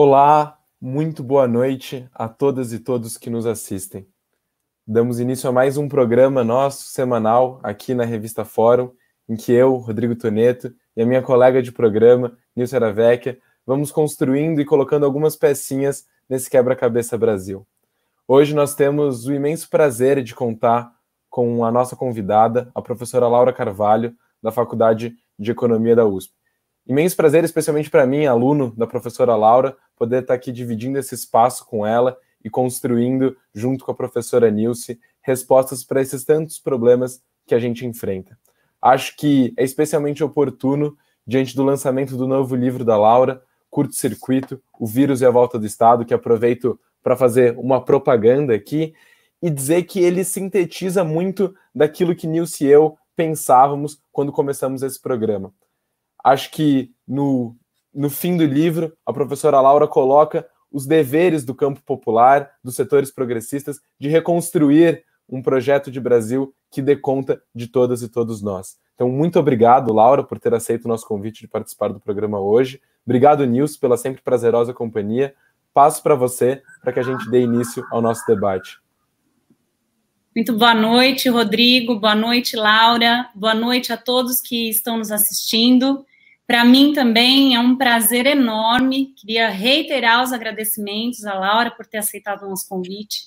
Olá, muito boa noite a todas e todos que nos assistem. Damos início a mais um programa nosso semanal aqui na revista Fórum, em que eu, Rodrigo Toneto, e a minha colega de programa, Nilce Aravecchia, vamos construindo e colocando algumas pecinhas nesse quebra-cabeça Brasil. Hoje nós temos o imenso prazer de contar com a nossa convidada, a professora Laura Carvalho, da Faculdade de Economia da USP. Imenso prazer, especialmente para mim, aluno da professora Laura, poder estar aqui dividindo esse espaço com ela e construindo, junto com a professora Nilce, respostas para esses tantos problemas que a gente enfrenta. Acho que é especialmente oportuno, diante do lançamento do novo livro da Laura, Curto Circuito, O Vírus e a Volta do Estado, que aproveito para fazer uma propaganda aqui e dizer que ele sintetiza muito daquilo que Nilce e eu pensávamos quando começamos esse programa. Acho que no, no fim do livro, a professora Laura coloca os deveres do campo popular, dos setores progressistas, de reconstruir um projeto de Brasil que dê conta de todas e todos nós. Então, muito obrigado, Laura, por ter aceito o nosso convite de participar do programa hoje. Obrigado, Nils, pela sempre prazerosa companhia. Passo para você para que a gente dê início ao nosso debate. Muito boa noite, Rodrigo. Boa noite, Laura. Boa noite a todos que estão nos assistindo. Para mim também é um prazer enorme. Queria reiterar os agradecimentos à Laura por ter aceitado o nosso convite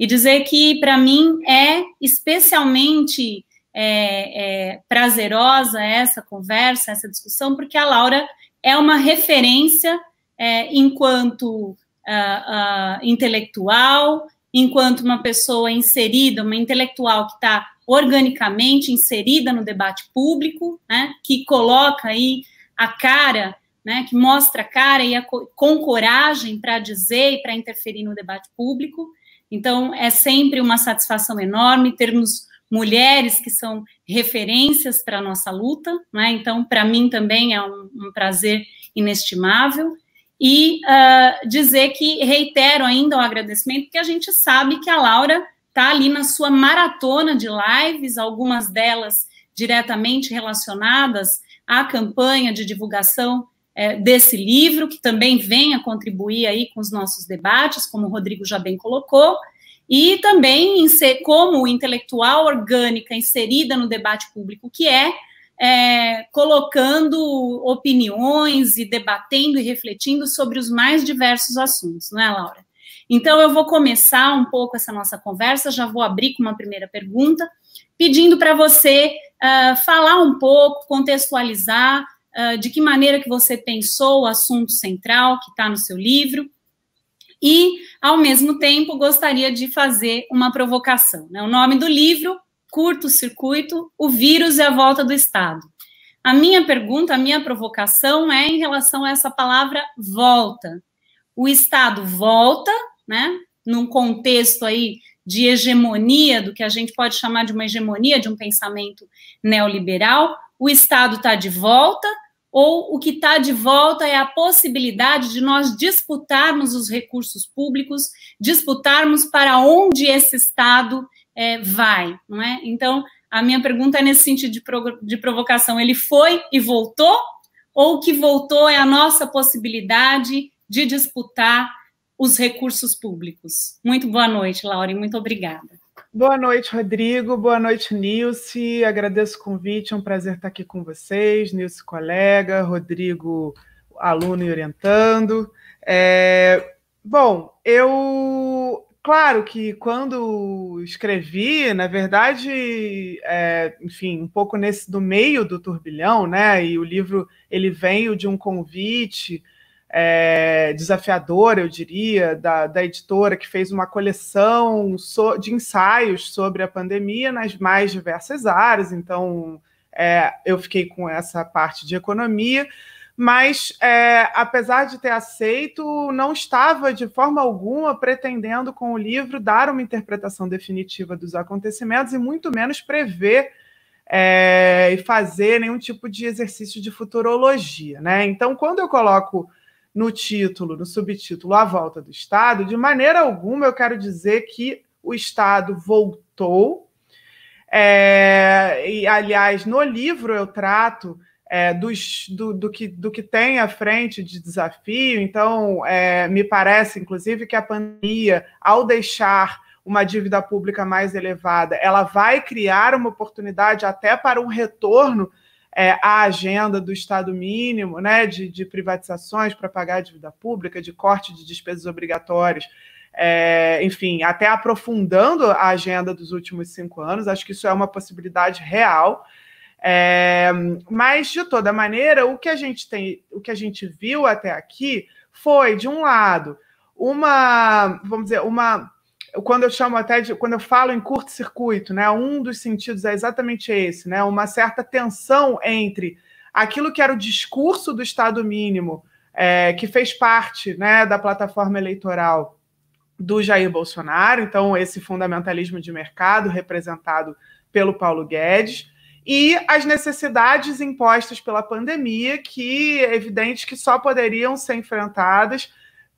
e dizer que para mim é especialmente é, é, prazerosa essa conversa, essa discussão, porque a Laura é uma referência é, enquanto uh, uh, intelectual, enquanto uma pessoa inserida, uma intelectual que está organicamente inserida no debate público, né, que coloca aí a cara, né, que mostra a cara e a, com coragem para dizer e para interferir no debate público. Então, é sempre uma satisfação enorme termos mulheres que são referências para a nossa luta, né? então, para mim também é um, um prazer inestimável. E uh, dizer que reitero ainda o agradecimento, porque a gente sabe que a Laura está ali na sua maratona de lives, algumas delas diretamente relacionadas à campanha de divulgação é, desse livro, que também vem a contribuir aí com os nossos debates, como o Rodrigo já bem colocou, e também como intelectual orgânica inserida no debate público, que é, é, colocando opiniões e debatendo e refletindo sobre os mais diversos assuntos, não é, Laura? Então, eu vou começar um pouco essa nossa conversa, já vou abrir com uma primeira pergunta, pedindo para você uh, falar um pouco, contextualizar uh, de que maneira que você pensou o assunto central que está no seu livro, e, ao mesmo tempo, gostaria de fazer uma provocação. Né? O nome do livro, Curto Circuito, O Vírus e a Volta do Estado. A minha pergunta, a minha provocação é em relação a essa palavra volta. O Estado volta né? Num contexto aí de hegemonia, do que a gente pode chamar de uma hegemonia de um pensamento neoliberal, o Estado está de volta, ou o que está de volta é a possibilidade de nós disputarmos os recursos públicos, disputarmos para onde esse Estado é, vai, não é? Então, a minha pergunta é nesse sentido de, de provocação: ele foi e voltou, ou o que voltou é a nossa possibilidade de disputar os recursos públicos. Muito boa noite, Laura, e muito obrigada. Boa noite, Rodrigo. Boa noite, Nilce. Agradeço o convite, é um prazer estar aqui com vocês. Nilce, colega, Rodrigo, aluno e orientando. É... Bom, eu. Claro que quando escrevi, na verdade, é, enfim, um pouco nesse do meio do turbilhão, né? E o livro ele veio de um convite é, desafiadora, eu diria, da, da, editora, que fez uma coleção so, de ensaios sobre a pandemia nas mais diversas áreas. Então, é, eu fiquei com essa parte de economia, mas, é, apesar de ter aceito, não estava de forma alguma pretendendo, com o livro, dar uma interpretação definitiva dos acontecimentos e muito menos prever. É, e fazer nenhum tipo de exercício de futurologia, né? Então, quando eu coloco no título, no subtítulo A Volta do Estado, de maneira alguma eu quero dizer que o Estado voltou. É, e, aliás, no livro eu trato é, dos, do, do, que, do que tem à frente de desafio. Então, é, me parece, inclusive, que a pandemia, ao deixar uma dívida pública mais elevada, ela vai criar uma oportunidade até para um retorno é, à agenda do Estado mínimo, né, de, de privatizações para pagar a dívida pública, de corte de despesas obrigatórias. É, enfim, até aprofundando a agenda dos últimos cinco anos, acho que isso é uma possibilidade real. É, mas, de toda maneira, o que a gente tem, o que a gente viu até aqui foi, de um lado, uma, vamos dizer, uma. Quando eu chamo até de. Quando eu falo em curto-circuito, né? Um dos sentidos é exatamente esse, né? Uma certa tensão entre aquilo que era o discurso do Estado mínimo, é, que fez parte né, da plataforma eleitoral do Jair Bolsonaro, então esse fundamentalismo de mercado representado pelo Paulo Guedes e as necessidades impostas pela pandemia, que é evidente que só poderiam ser enfrentadas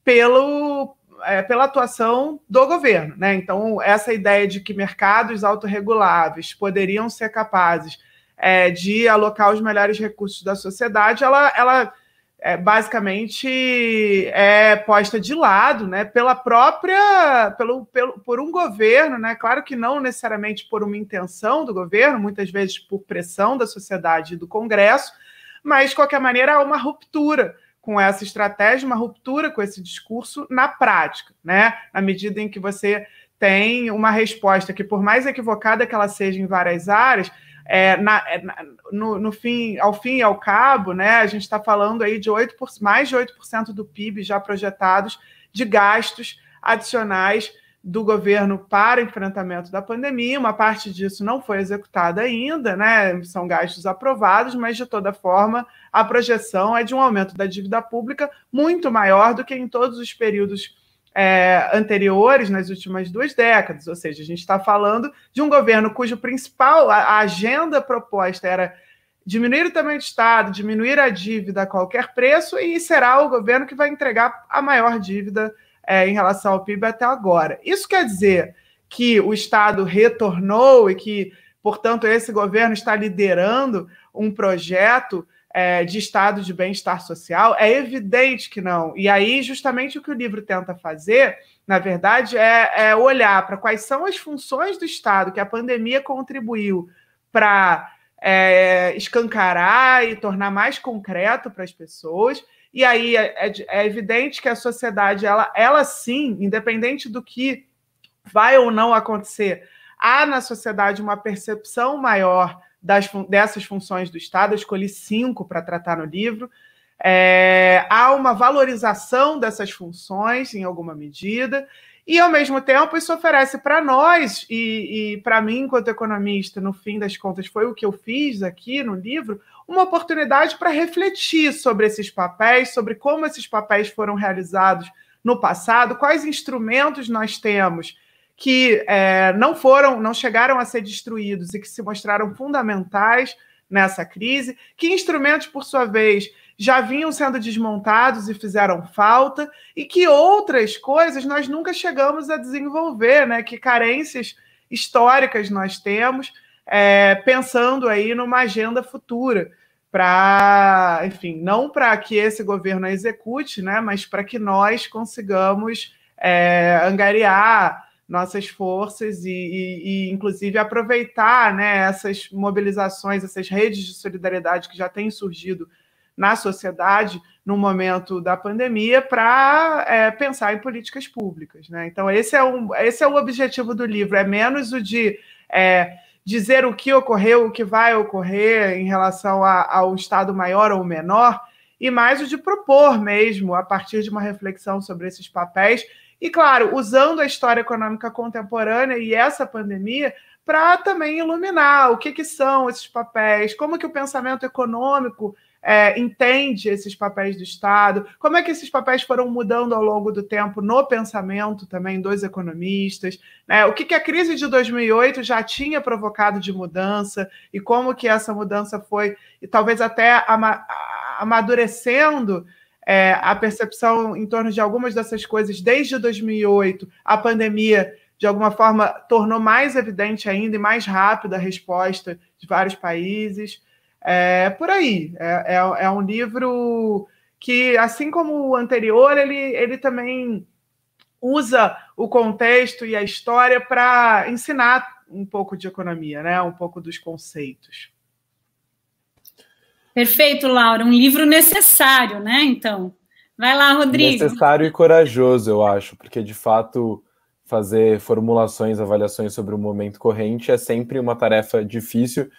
pelo, é, pela atuação do governo. Né? Então, essa ideia de que mercados autorreguláveis poderiam ser capazes é, de alocar os melhores recursos da sociedade, ela, ela é, basicamente é posta de lado né, pela própria, pelo, pelo, por um governo, né, claro que não necessariamente por uma intenção do governo, muitas vezes por pressão da sociedade e do Congresso, mas de qualquer maneira há uma ruptura com essa estratégia, uma ruptura com esse discurso na prática, né? Na medida em que você tem uma resposta que, por mais equivocada que ela seja em várias áreas, é, na, é, no, no, fim, ao fim e ao cabo, né, a gente está falando aí de 8%, mais de 8% do PIB já projetados de gastos adicionais do governo para enfrentamento da pandemia. Uma parte disso não foi executada ainda, né? São gastos aprovados, mas de toda forma a projeção é de um aumento da dívida pública muito maior do que em todos os períodos é, anteriores, nas últimas duas décadas. Ou seja, a gente está falando de um governo cujo principal, a agenda proposta era diminuir o tamanho do Estado, diminuir a dívida a qualquer preço, e será o governo que vai entregar a maior dívida é, em relação ao PIB até agora. Isso quer dizer que o Estado retornou e que, portanto, esse governo está liderando um projeto é, de estado de bem-estar social? É evidente que não. E aí, justamente o que o livro tenta fazer, na verdade, é, é olhar para quais são as funções do Estado que a pandemia contribuiu para é, escancarar e tornar mais concreto para as pessoas. E aí é, é, é, evidente que a sociedade, ela, ela sim, independente do que vai ou não acontecer, há na sociedade uma percepção maior das, dessas funções do Estado, eu escolhi cinco para tratar no livro. É, há uma valorização dessas funções em alguma medida, e ao mesmo tempo isso oferece para nós, e, e para mim, enquanto economista, no fim das contas, foi o que eu fiz aqui no livro, uma oportunidade para refletir sobre esses papéis, sobre como esses papéis foram realizados no passado, quais instrumentos nós temos que é, não foram, não chegaram a ser destruídos e que se mostraram fundamentais nessa crise, que instrumentos, por sua vez, já vinham sendo desmontados e fizeram falta, e que outras coisas nós nunca chegamos a desenvolver, né? Que carências históricas nós temos, é, pensando aí numa agenda futura para, enfim, não para que esse governo execute, né? Mas para que nós consigamos é, angariar nossas forças e, e, e, inclusive, aproveitar né, essas mobilizações, essas redes de solidariedade que já têm surgido na sociedade no momento da pandemia para é, pensar em políticas públicas. Né? Então, esse é, um, esse é o objetivo do livro, é menos o de é, dizer o que ocorreu, o que vai ocorrer em relação a, ao Estado maior ou menor, e mais o de propor mesmo, a partir de uma reflexão sobre esses papéis, e, claro, usando a história econômica contemporânea e essa pandemia para também iluminar o que, que são esses papéis, como que o pensamento econômico é, entende esses papéis do Estado, como é que esses papéis foram mudando ao longo do tempo no pensamento também dos economistas, né? o que, que a crise de 2008 já tinha provocado de mudança e como que essa mudança foi, e talvez até amadurecendo é, a percepção em torno de algumas dessas coisas desde 2008, a pandemia, de alguma forma, tornou mais evidente ainda e mais rápida a resposta de vários países. É por aí. É, é, é um livro que, assim como o anterior, ele, ele também usa o contexto e a história para ensinar um pouco de economia, né? um pouco dos conceitos. Perfeito, Laura. Um livro necessário, né? Então, vai lá, Rodrigo. Necessário e corajoso, eu acho, porque de fato fazer formulações, avaliações sobre o momento corrente é sempre uma tarefa difícil.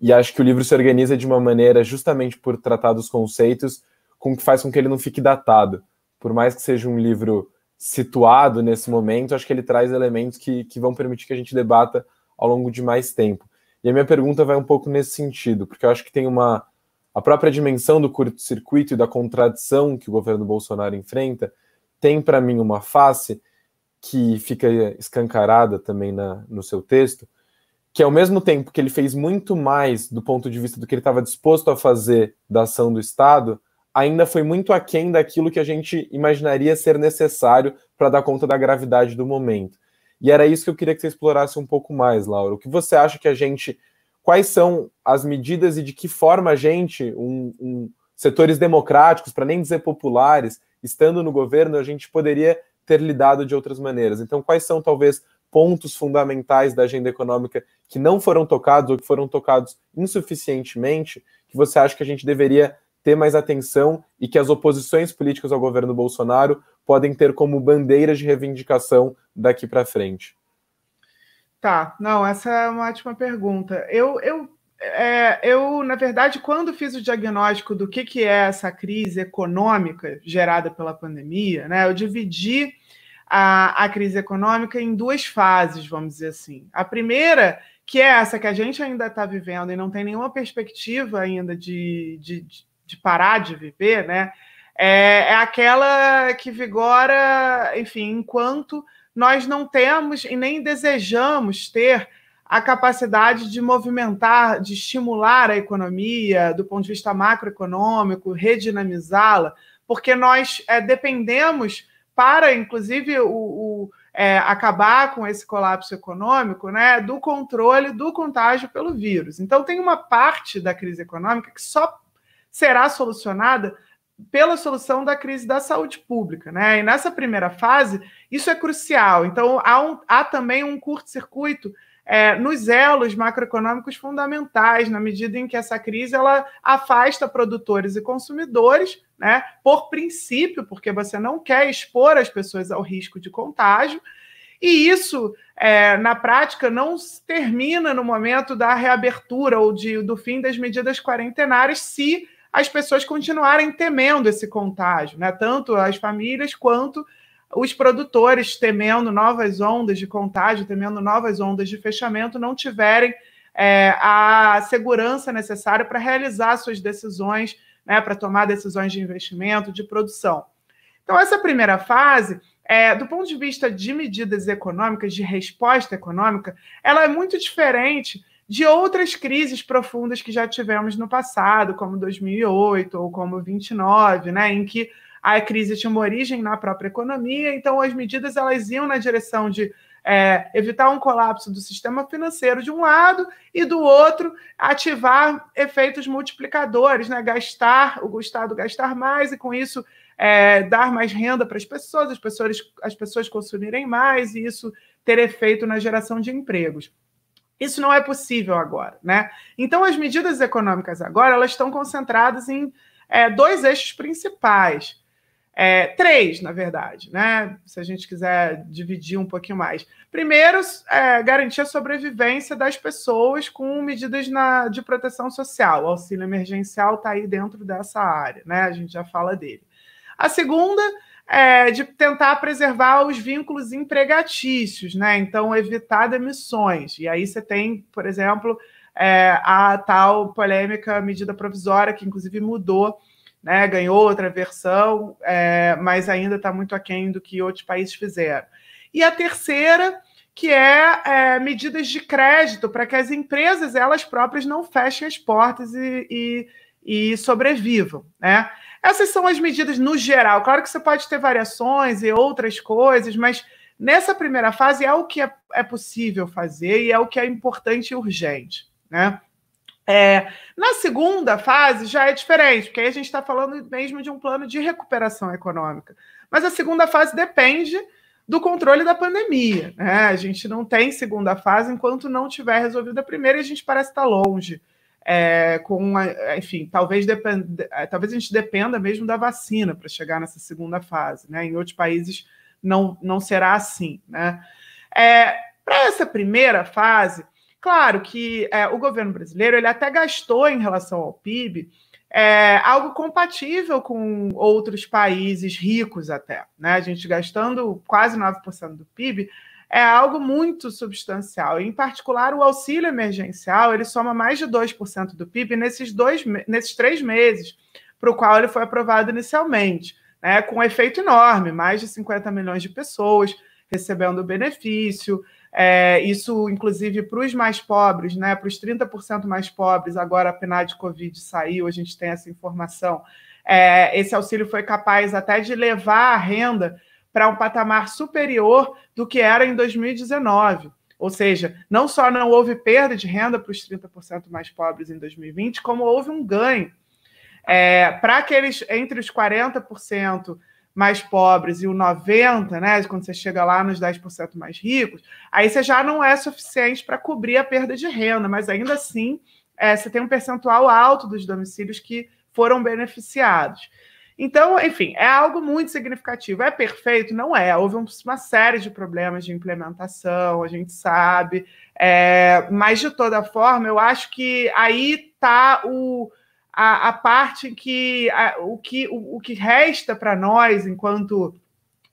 E acho que o livro se organiza de uma maneira, justamente por tratar dos conceitos, com que faz com que ele não fique datado. Por mais que seja um livro situado nesse momento, acho que ele traz elementos que, que vão permitir que a gente debata ao longo de mais tempo. E a minha pergunta vai um pouco nesse sentido, porque eu acho que tem uma. A própria dimensão do curto-circuito e da contradição que o governo Bolsonaro enfrenta tem, para mim, uma face que fica escancarada também na, no seu texto, que ao mesmo tempo que ele fez muito mais do ponto de vista do que ele estava disposto a fazer da ação do Estado, ainda foi muito aquém daquilo que a gente imaginaria ser necessário para dar conta da gravidade do momento. E era isso que eu queria que você explorasse um pouco mais, Laura. O que você acha que a gente. Quais são as medidas e de que forma a gente, um, um setores democráticos, para nem dizer populares, estando no governo, a gente poderia ter lidado de outras maneiras? Então, quais são, talvez, pontos fundamentais da agenda econômica que não foram tocados ou que foram tocados insuficientemente, que você acha que a gente deveria ter mais atenção e que as oposições políticas ao governo Bolsonaro podem ter como bandeiras de reivindicação daqui para frente? Tá, não, essa é uma ótima pergunta. Eu, eu, é, eu, na verdade, quando fiz o diagnóstico do que, que é essa crise econômica gerada pela pandemia, né, eu dividi a, a crise econômica em duas fases, vamos dizer assim. A primeira, que é essa que a gente ainda está vivendo e não tem nenhuma perspectiva ainda de, de, de parar de viver, né? É, é aquela que vigora, enfim, enquanto nós não temos e nem desejamos ter a capacidade de movimentar, de estimular a economia do ponto de vista macroeconômico, redinamizá-la, porque nós é, dependemos para, inclusive, o, o é, acabar com esse colapso econômico, né, do controle do contágio pelo vírus. Então, tem uma parte da crise econômica que só será solucionada pela solução da crise da saúde pública. Né? E nessa primeira fase, isso é crucial. Então, há, um, há também um curto-circuito é, nos elos macroeconômicos fundamentais, na medida em que essa crise ela afasta produtores e consumidores, né, por princípio, porque você não quer expor as pessoas ao risco de contágio, e isso, é, na prática, não termina no momento da reabertura ou de, do fim das medidas quarentenárias, se as pessoas continuarem temendo esse contágio, né? tanto as famílias quanto os produtores temendo novas ondas de contágio, temendo novas ondas de fechamento, não tiverem é, a segurança necessária para realizar suas decisões, né, para tomar decisões de investimento, de produção. Então, essa primeira fase, é, do ponto de vista de medidas econômicas, de resposta econômica, ela é muito diferente de outras crises profundas que já tivemos no passado, como 2008 ou como 29, né, em que a crise tinha uma origem na própria economia, então as medidas elas iam na direção de é, evitar um colapso do sistema financeiro de um lado e do outro ativar efeitos multiplicadores, né? gastar, o Estado gastar mais e com isso é, dar mais renda para as pessoas, as pessoas, as pessoas consumirem mais e isso ter efeito na geração de empregos. Isso não é possível agora, né? Então, as medidas econômicas agora elas estão concentradas em é, dois eixos principais. É, três, na verdade, né? Se a gente quiser dividir um pouquinho mais. Primeiro, é, garantir a sobrevivência das pessoas com medidas na, de proteção social. O auxílio emergencial está aí dentro dessa área, né? A gente já fala dele. A segunda é, de tentar preservar os vínculos empregatícios, né? Então, evitar demissões. E aí você tem, por exemplo, é, a tal polêmica medida provisória, que inclusive mudou, né? ganhou outra versão, é, mas ainda está muito aquém do que outros países fizeram. E a terceira, que é, é medidas de crédito para que as empresas elas próprias não fechem as portas e, e, e sobrevivam, né? Essas são as medidas no geral. Claro que você pode ter variações e outras coisas, mas nessa primeira fase é o que é, é possível fazer e é o que é importante e urgente. Né? É, na segunda fase já é diferente, porque aí a gente está falando mesmo de um plano de recuperação econômica. Mas a segunda fase depende do controle da pandemia. Né? A gente não tem segunda fase enquanto não tiver resolvido a primeira e a gente parece estar longe. É, com enfim, talvez, é, talvez a gente dependa mesmo da vacina para chegar nessa segunda fase. Né? Em outros países não, não será assim. Né? É, para essa primeira fase, claro que é, o governo brasileiro ele até gastou em relação ao PIB é, algo compatível com outros países ricos até. Né? A gente gastando quase 9% do PIB é algo muito substancial. Em particular, o auxílio emergencial ele soma mais de 2% do PIB nesses, dois, nesses três meses, para o qual ele foi aprovado inicialmente, né? com um efeito enorme, mais de 50 milhões de pessoas recebendo o benefício. É, isso, inclusive, para os mais pobres, né, para os 30% mais pobres, agora a PNAD Covid saiu, a gente tem essa informação. É, esse auxílio foi capaz até de levar a renda para um patamar superior do que era em 2019. Ou seja, não só não houve perda de renda para os 30% mais pobres em 2020, como houve um ganho. É, para aqueles entre os 40% mais pobres e o 90%, né, quando você chega lá nos 10% mais ricos, aí você já não é suficiente para cobrir a perda de renda, mas ainda assim é, você tem um percentual alto dos domicílios que foram beneficiados. Então, enfim, é algo muito significativo. É perfeito? Não é. Houve uma série de problemas de implementação, a gente sabe, é, mas de toda forma, eu acho que aí está a, a parte que a, o que o, o que resta para nós enquanto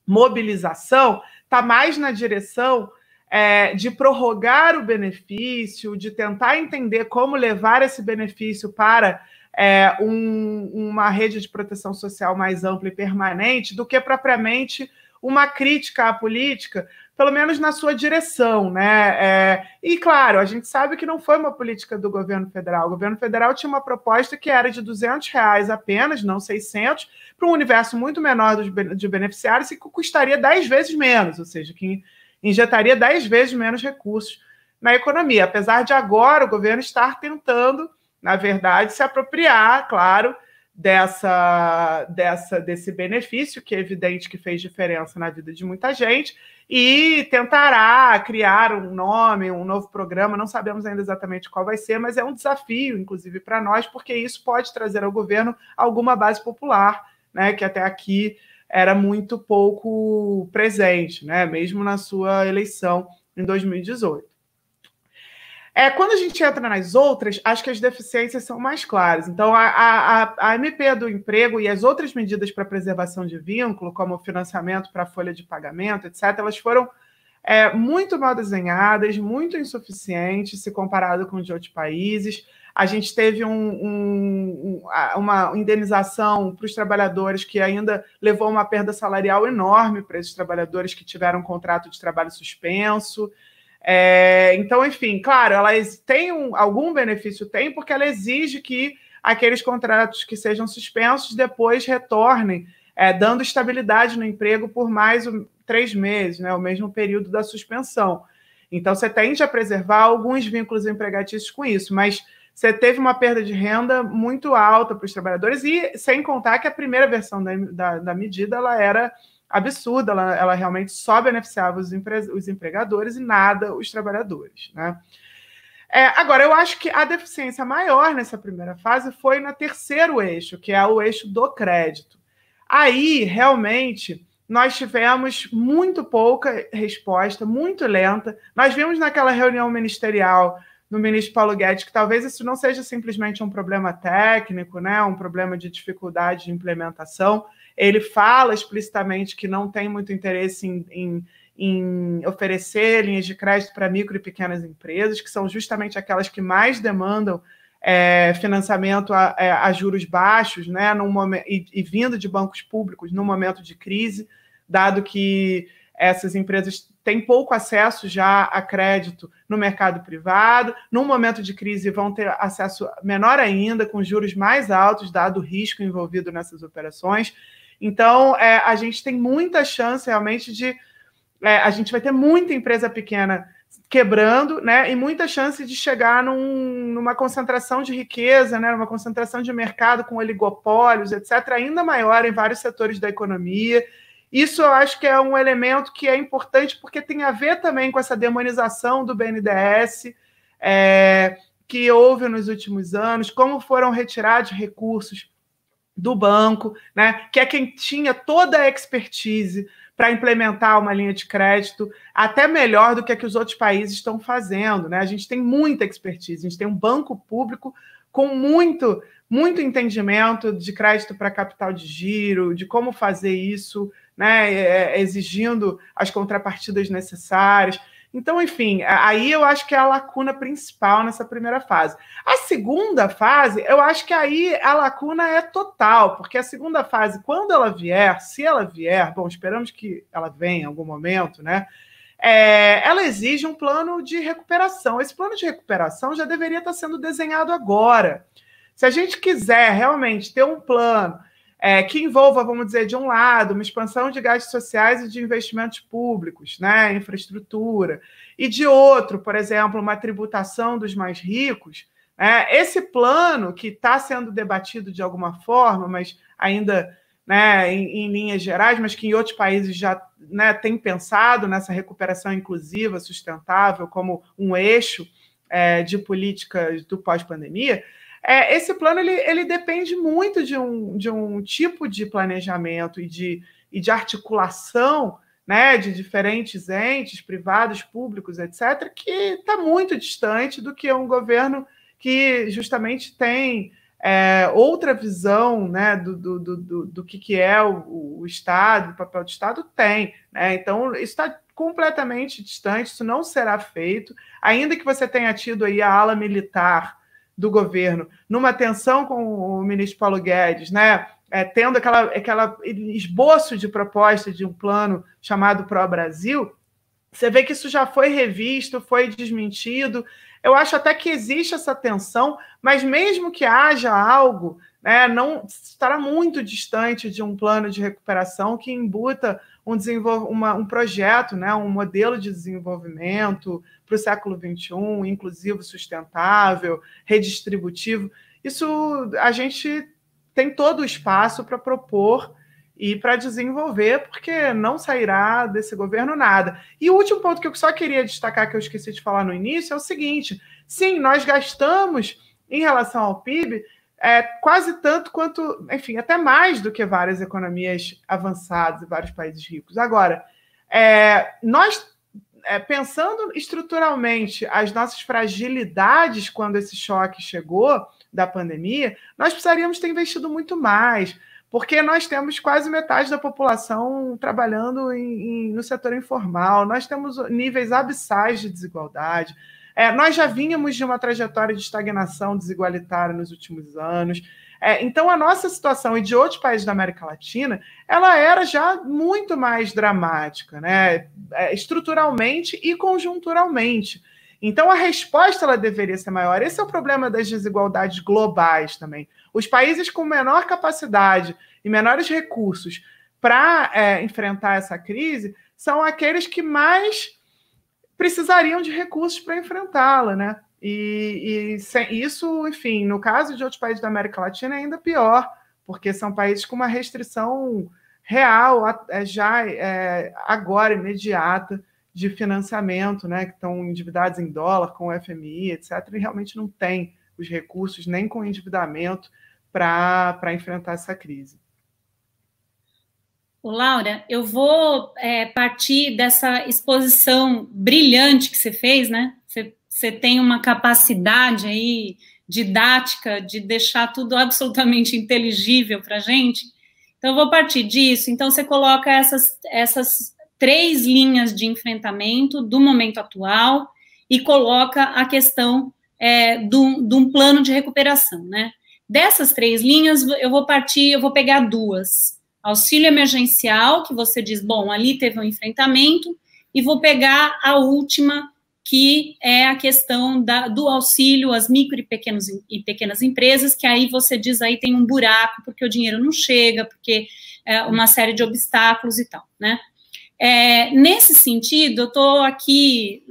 mobilização está mais na direção é, de prorrogar o benefício, de tentar entender como levar esse benefício para é, um, uma rede de proteção social mais ampla e permanente, do que propriamente uma crítica à política, pelo menos na sua direção, né? É, e claro, a gente sabe que não foi uma política do governo federal. O governo federal tinha uma proposta que era de 200 reais apenas, não 600, para um universo muito menor de beneficiários e que custaria 10 vezes menos, ou seja, que injetaria 10 vezes menos recursos na economia. Apesar de agora o governo estar tentando, na verdade, se apropriar, claro, dessa, dessa desse benefício, que é evidente que fez diferença na vida de muita gente, e tentará criar um nome, um novo programa. Não sabemos ainda exatamente qual vai ser, mas é um desafio, inclusive, para nós, porque isso pode trazer ao governo alguma base popular, né, que até aqui era muito pouco presente, né, mesmo na sua eleição em 2018. É, quando a gente entra nas outras, acho que as deficiências são mais claras. Então, a, a, a MP do emprego e as outras medidas para preservação de vínculo, como o financiamento para a folha de pagamento, etc., elas foram é, muito mal desenhadas, muito insuficientes se comparado com de outros países. A gente teve um, um, uma indenização para os trabalhadores que ainda levou uma perda salarial enorme para esses trabalhadores que tiveram um contrato de trabalho suspenso. É, então, enfim, claro, ela tem um, algum benefício, tem, porque ela exige que aqueles contratos que sejam suspensos depois retornem, é, dando estabilidade no emprego por mais um, três meses, né, o mesmo período da suspensão. Então, você tende a preservar alguns vínculos empregatícios com isso, mas você teve uma perda de renda muito alta para os trabalhadores, e sem contar que a primeira versão da, da, da medida ela era absurda, ela, ela realmente só beneficiava os, empre, os empregadores e nada os trabalhadores. Né? É, agora, eu acho que a deficiência maior nessa primeira fase foi no terceiro eixo, que é o eixo do crédito. Aí, realmente, nós tivemos muito pouca resposta, muito lenta. Nós vimos naquela reunião ministerial no ministro Paulo Guedes que talvez isso não seja simplesmente um problema técnico, né, um problema de dificuldade de implementação, ele fala explicitamente que não tem muito interesse em, em, em oferecer linhas de crédito para micro e pequenas empresas, que são justamente aquelas que mais demandam é, financiamento a, é, a, juros baixos, né, num momento, e, e vindo de bancos públicos no momento de crise, dado que essas empresas têm pouco acesso já a crédito no mercado privado. No momento de crise, vão ter acesso menor ainda, com juros mais altos, dado o risco envolvido nessas operações. Então, é, a gente tem muita chance realmente de. É, a gente vai ter muita empresa pequena quebrando, né, e muita chance de chegar num, numa concentração de riqueza, né, numa concentração de mercado com oligopólios, etc., ainda maior em vários setores da economia. Isso eu acho que é um elemento que é importante porque tem a ver também com essa demonização do BNDES é, que houve nos últimos anos, como foram retirados recursos do banco, né, que é quem tinha toda a expertise para implementar uma linha de crédito até melhor do que, a que os outros países estão fazendo. Né? A gente tem muita expertise, a gente tem um banco público com muito, muito entendimento de crédito para capital de giro, de como fazer isso, né? É, exigindo as contrapartidas necessárias. Então, enfim, aí eu acho que é a lacuna principal nessa primeira fase. A segunda fase, eu acho que aí a lacuna é total, porque a segunda fase, quando ela vier, se ela vier, bom, esperamos que ela venha em algum momento, né? É, ela exige um plano de recuperação. Esse plano de recuperação já deveria estar sendo desenhado agora. Se a gente quiser realmente ter um plano é, que envolva, vamos dizer, de um lado, uma expansão de gastos sociais e de investimentos públicos, né, infraestrutura, e de outro, por exemplo, uma tributação dos mais ricos, é, esse plano que está sendo debatido de alguma forma, mas ainda né, em, em, linhas gerais, mas que em outros países já né, tem pensado nessa recuperação inclusiva, sustentável, como um eixo é, de políticas do pós-pandemia, é, esse plano ele, ele depende muito de um, de um tipo de planejamento e de, e de articulação né, de diferentes entes, privados, públicos, etc., que está muito distante do que um governo que justamente tem é, outra visão né, do, do, do, do que, que é o, o Estado, o papel do Estado tem. Né? Então, isso está completamente distante, isso não será feito, ainda que você tenha tido aí a ala militar do governo, numa tensão com o ministro Paulo Guedes, né? É, tendo aquela, aquela esboço de proposta de um plano chamado Pro Brasil, você vê que isso já foi revisto, foi desmentido. Eu acho até que existe essa tensão, mas mesmo que haja algo, né, não estará muito distante de um plano de recuperação que embuta um, uma, um projeto, né, um modelo de desenvolvimento para o século XXI, inclusivo, sustentável, redistributivo. Isso a gente tem todo o espaço para propor e para desenvolver, porque não sairá desse governo nada. E o último ponto que eu só queria destacar, que eu esqueci de falar no início, é o seguinte: sim, nós gastamos em relação ao PIB é, quase tanto quanto, enfim, até mais do que várias economias avançadas e vários países ricos. Agora, é, nós, é, pensando estruturalmente as nossas fragilidades quando esse choque chegou da pandemia, nós precisaríamos ter investido muito mais, porque nós temos quase metade da população trabalhando em, em, no setor informal, nós temos níveis abissais de desigualdade. É, nós já vínhamos de uma trajetória de estagnação desigualitária nos últimos anos. É, então, a nossa situação e de outros países da América Latina, ela era já muito mais dramática, né? É, estruturalmente e conjunturalmente. Então, a resposta ela deveria ser maior. Esse é o problema das desigualdades globais também. Os países com menor capacidade e menores recursos para é, enfrentar essa crise são aqueles que mais precisariam de recursos para enfrentá-la, né? E, e sem, isso, enfim, no caso de outros países da América Latina é ainda pior, porque são países com uma restrição real, é, já é, agora, imediata, de financiamento, né? Que estão endividados em dólar, com o FMI, etc., e realmente não tem os recursos nem com endividamento para enfrentar essa crise. Ô, Laura, eu vou é, partir dessa exposição brilhante que você fez, né? Você, tem uma capacidade aí didática de deixar tudo absolutamente inteligível para gente. Então, eu vou partir disso. Então, você coloca essas, essas três linhas de enfrentamento do momento atual e coloca a questão é, de um plano de recuperação, né? Dessas três linhas, eu vou partir, eu vou pegar duas auxílio emergencial, que você diz, bom, ali teve um enfrentamento, e vou pegar a última, que é a questão da, do auxílio às micro e, pequenos, e pequenas empresas, que aí você diz aí tem um buraco, porque o dinheiro não chega, porque é uma série de obstáculos e tal, né? É, nesse sentido, eu estou aqui,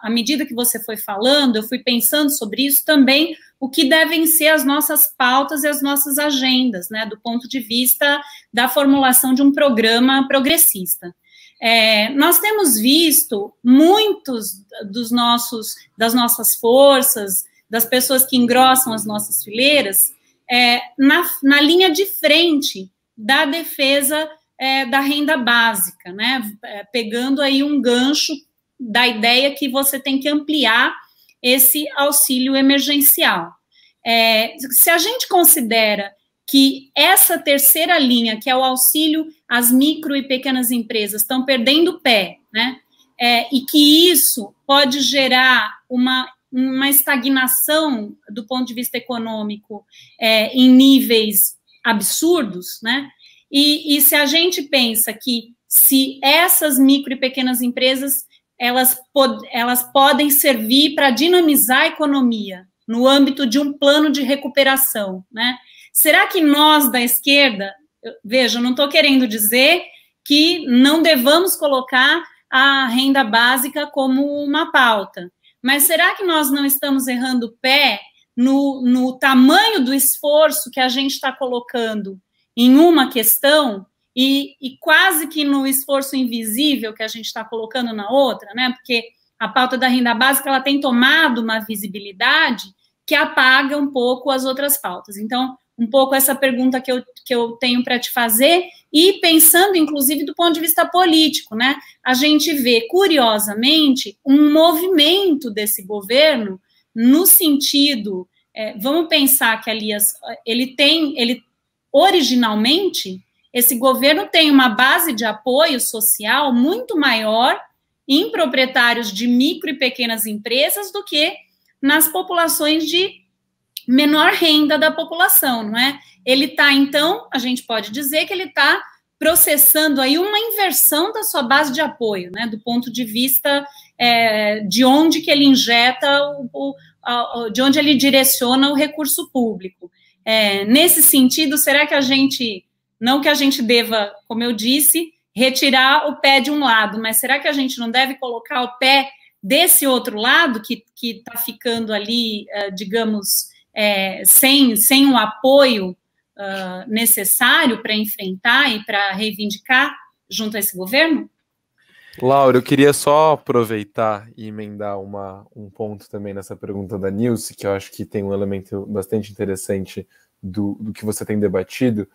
à medida que você foi falando, eu fui pensando sobre isso também, o que devem ser as nossas pautas e as nossas agendas, né, do ponto de vista da formulação de um programa progressista. É, nós temos visto muitos dos nossos, das nossas forças, das pessoas que engrossam as nossas fileiras, é, na, na linha de frente da defesa é, da renda básica, né? É, pegando aí um gancho da ideia que você tem que ampliar esse auxílio emergencial. É, se a gente considera que essa terceira linha, que é o auxílio às micro e pequenas empresas, estão perdendo pé, né? É, e que isso pode gerar uma, uma estagnação do ponto de vista econômico é, em níveis absurdos, né? E, e se a gente pensa que se essas micro e pequenas empresas elas, pod elas podem servir para dinamizar a economia no âmbito de um plano de recuperação, né? Será que nós da esquerda, veja, não estou querendo dizer que não devamos colocar a renda básica como uma pauta, mas será que nós não estamos errando o pé no, no tamanho do esforço que a gente está colocando em uma questão e, e, quase que no esforço invisível que a gente está colocando na outra, né? Porque a pauta da renda básica ela tem tomado uma visibilidade que apaga um pouco as outras pautas. Então, um pouco essa pergunta que eu, que eu tenho para te fazer, e pensando, inclusive, do ponto de vista político, né? A gente vê, curiosamente, um movimento desse governo no sentido. É, vamos pensar que, Elias, ele tem, ele originalmente, esse governo tem uma base de apoio social muito maior em proprietários de micro e pequenas empresas do que nas populações de menor renda da população, não é? Ele está, então, a gente pode dizer que ele está processando aí uma inversão da sua base de apoio, né? Do ponto de vista é, de onde que ele injeta, o, o, de onde ele direciona o recurso público. É, nesse sentido, será que a gente, não que a gente deva, como eu disse, retirar o pé de um lado, mas será que a gente não deve colocar o pé desse outro lado que está ficando ali, uh, digamos, é, sem, sem o apoio uh, necessário para enfrentar e para reivindicar junto a esse governo? Laura, eu queria só aproveitar e emendar uma, um ponto também nessa pergunta da Nilce, que eu acho que tem um elemento bastante interessante do, do que você tem debatido,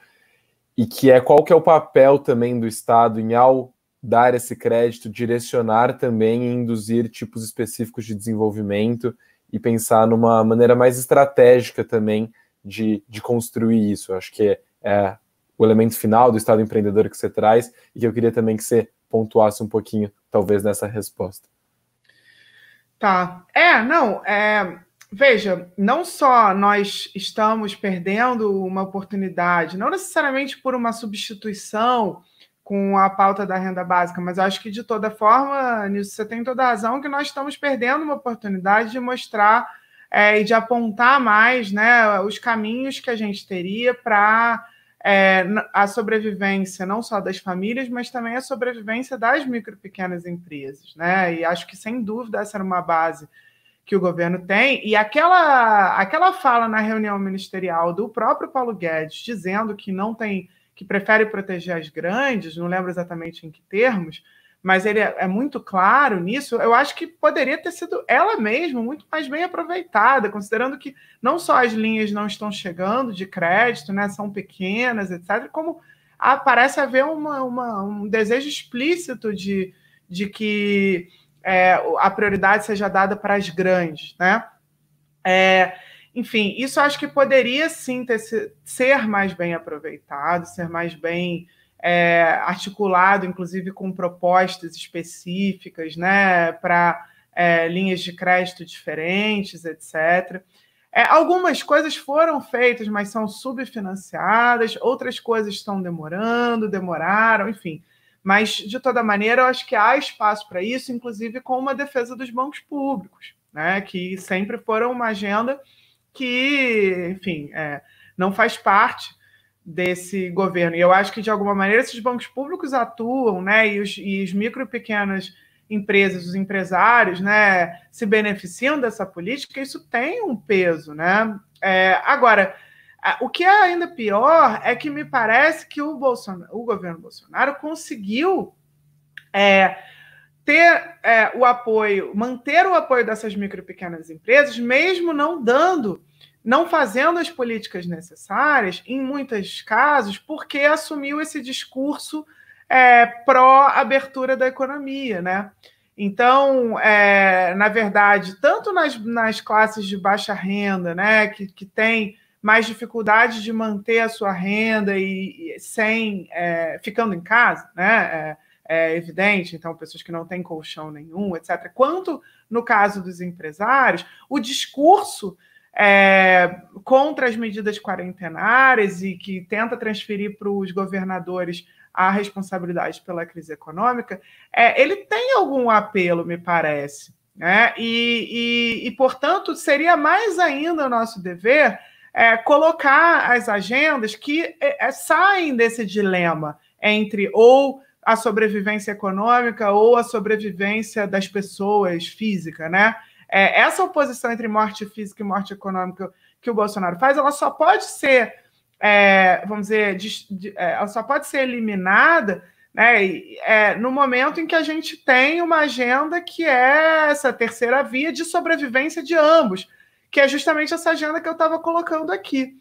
e que é qual que é o papel também do Estado em, ao dar esse crédito, direcionar também e induzir tipos específicos de desenvolvimento e pensar numa maneira mais estratégica também de, de construir isso. Eu acho que é, é o elemento final do Estado empreendedor que você traz e que eu queria também que você pontuasse um pouquinho, talvez, nessa resposta. Tá. É, não, é, veja, não só nós estamos perdendo uma oportunidade, não necessariamente por uma substituição com a pauta da renda básica, mas acho que de toda forma, nisso você tem toda a razão, que nós estamos perdendo uma oportunidade de mostrar é, e de apontar mais né, os caminhos que a gente teria para é, a sobrevivência não só das famílias, mas também a sobrevivência das micro e pequenas empresas. Né? E acho que, sem dúvida, essa era uma base que o governo tem. E aquela, aquela fala na reunião ministerial do próprio Paulo Guedes, dizendo que não tem que prefere proteger as grandes, não lembro exatamente em que termos, mas ele é, é, muito claro nisso. Eu acho que poderia ter sido ela mesma muito mais bem aproveitada, considerando que não só as linhas não estão chegando de crédito, né, são pequenas, etc., como ah, parece haver uma, uma, um desejo explícito de, de que é, a prioridade seja dada para as grandes, né? É, enfim, isso acho que poderia sim ter, ser mais bem aproveitado, ser mais bem é, articulado, inclusive com propostas específicas, né, para é, linhas de crédito diferentes, etc. É, algumas coisas foram feitas, mas são subfinanciadas, outras coisas estão demorando, demoraram, enfim. Mas, de toda maneira, eu acho que há espaço para isso, inclusive com uma defesa dos bancos públicos, né, que sempre foram uma agenda que, enfim, é, não faz parte desse governo. E eu acho que, de alguma maneira, esses bancos públicos atuam, né? E os, e os micro e pequenas empresas, os empresários, né, se beneficiam dessa política, isso tem um peso, né? É, agora, o que é ainda pior é que me parece que o, Bolsonaro, o governo Bolsonaro conseguiu é, ter é, o apoio, manter o apoio dessas micro e pequenas empresas, mesmo não dando, não fazendo as políticas necessárias, em muitos casos, porque assumiu esse discurso é, pró-abertura da economia, né? Então, é, na verdade, tanto nas, nas classes de baixa renda, né, que, que tem mais dificuldade de manter a sua renda e, e sem é, ficando em casa, né? É, é, evidente, então pessoas que não têm colchão nenhum, etc. Quanto no caso dos empresários, o discurso é, contra as medidas quarentenárias e que tenta transferir para os governadores a responsabilidade pela crise econômica, é, ele tem algum apelo, me parece. Né? E, e, e, portanto, seria mais ainda o nosso dever é, colocar as agendas que é, é saem desse dilema entre ou a sobrevivência econômica ou a sobrevivência das pessoas física, né? É, essa oposição entre morte física e morte econômica que o Bolsonaro faz, ela só pode ser é, vamos dizer, de, de, é, ela só pode ser eliminada né, no momento em que a gente tem uma agenda que é essa terceira via de sobrevivência de ambos, que é justamente essa agenda que eu estava colocando aqui.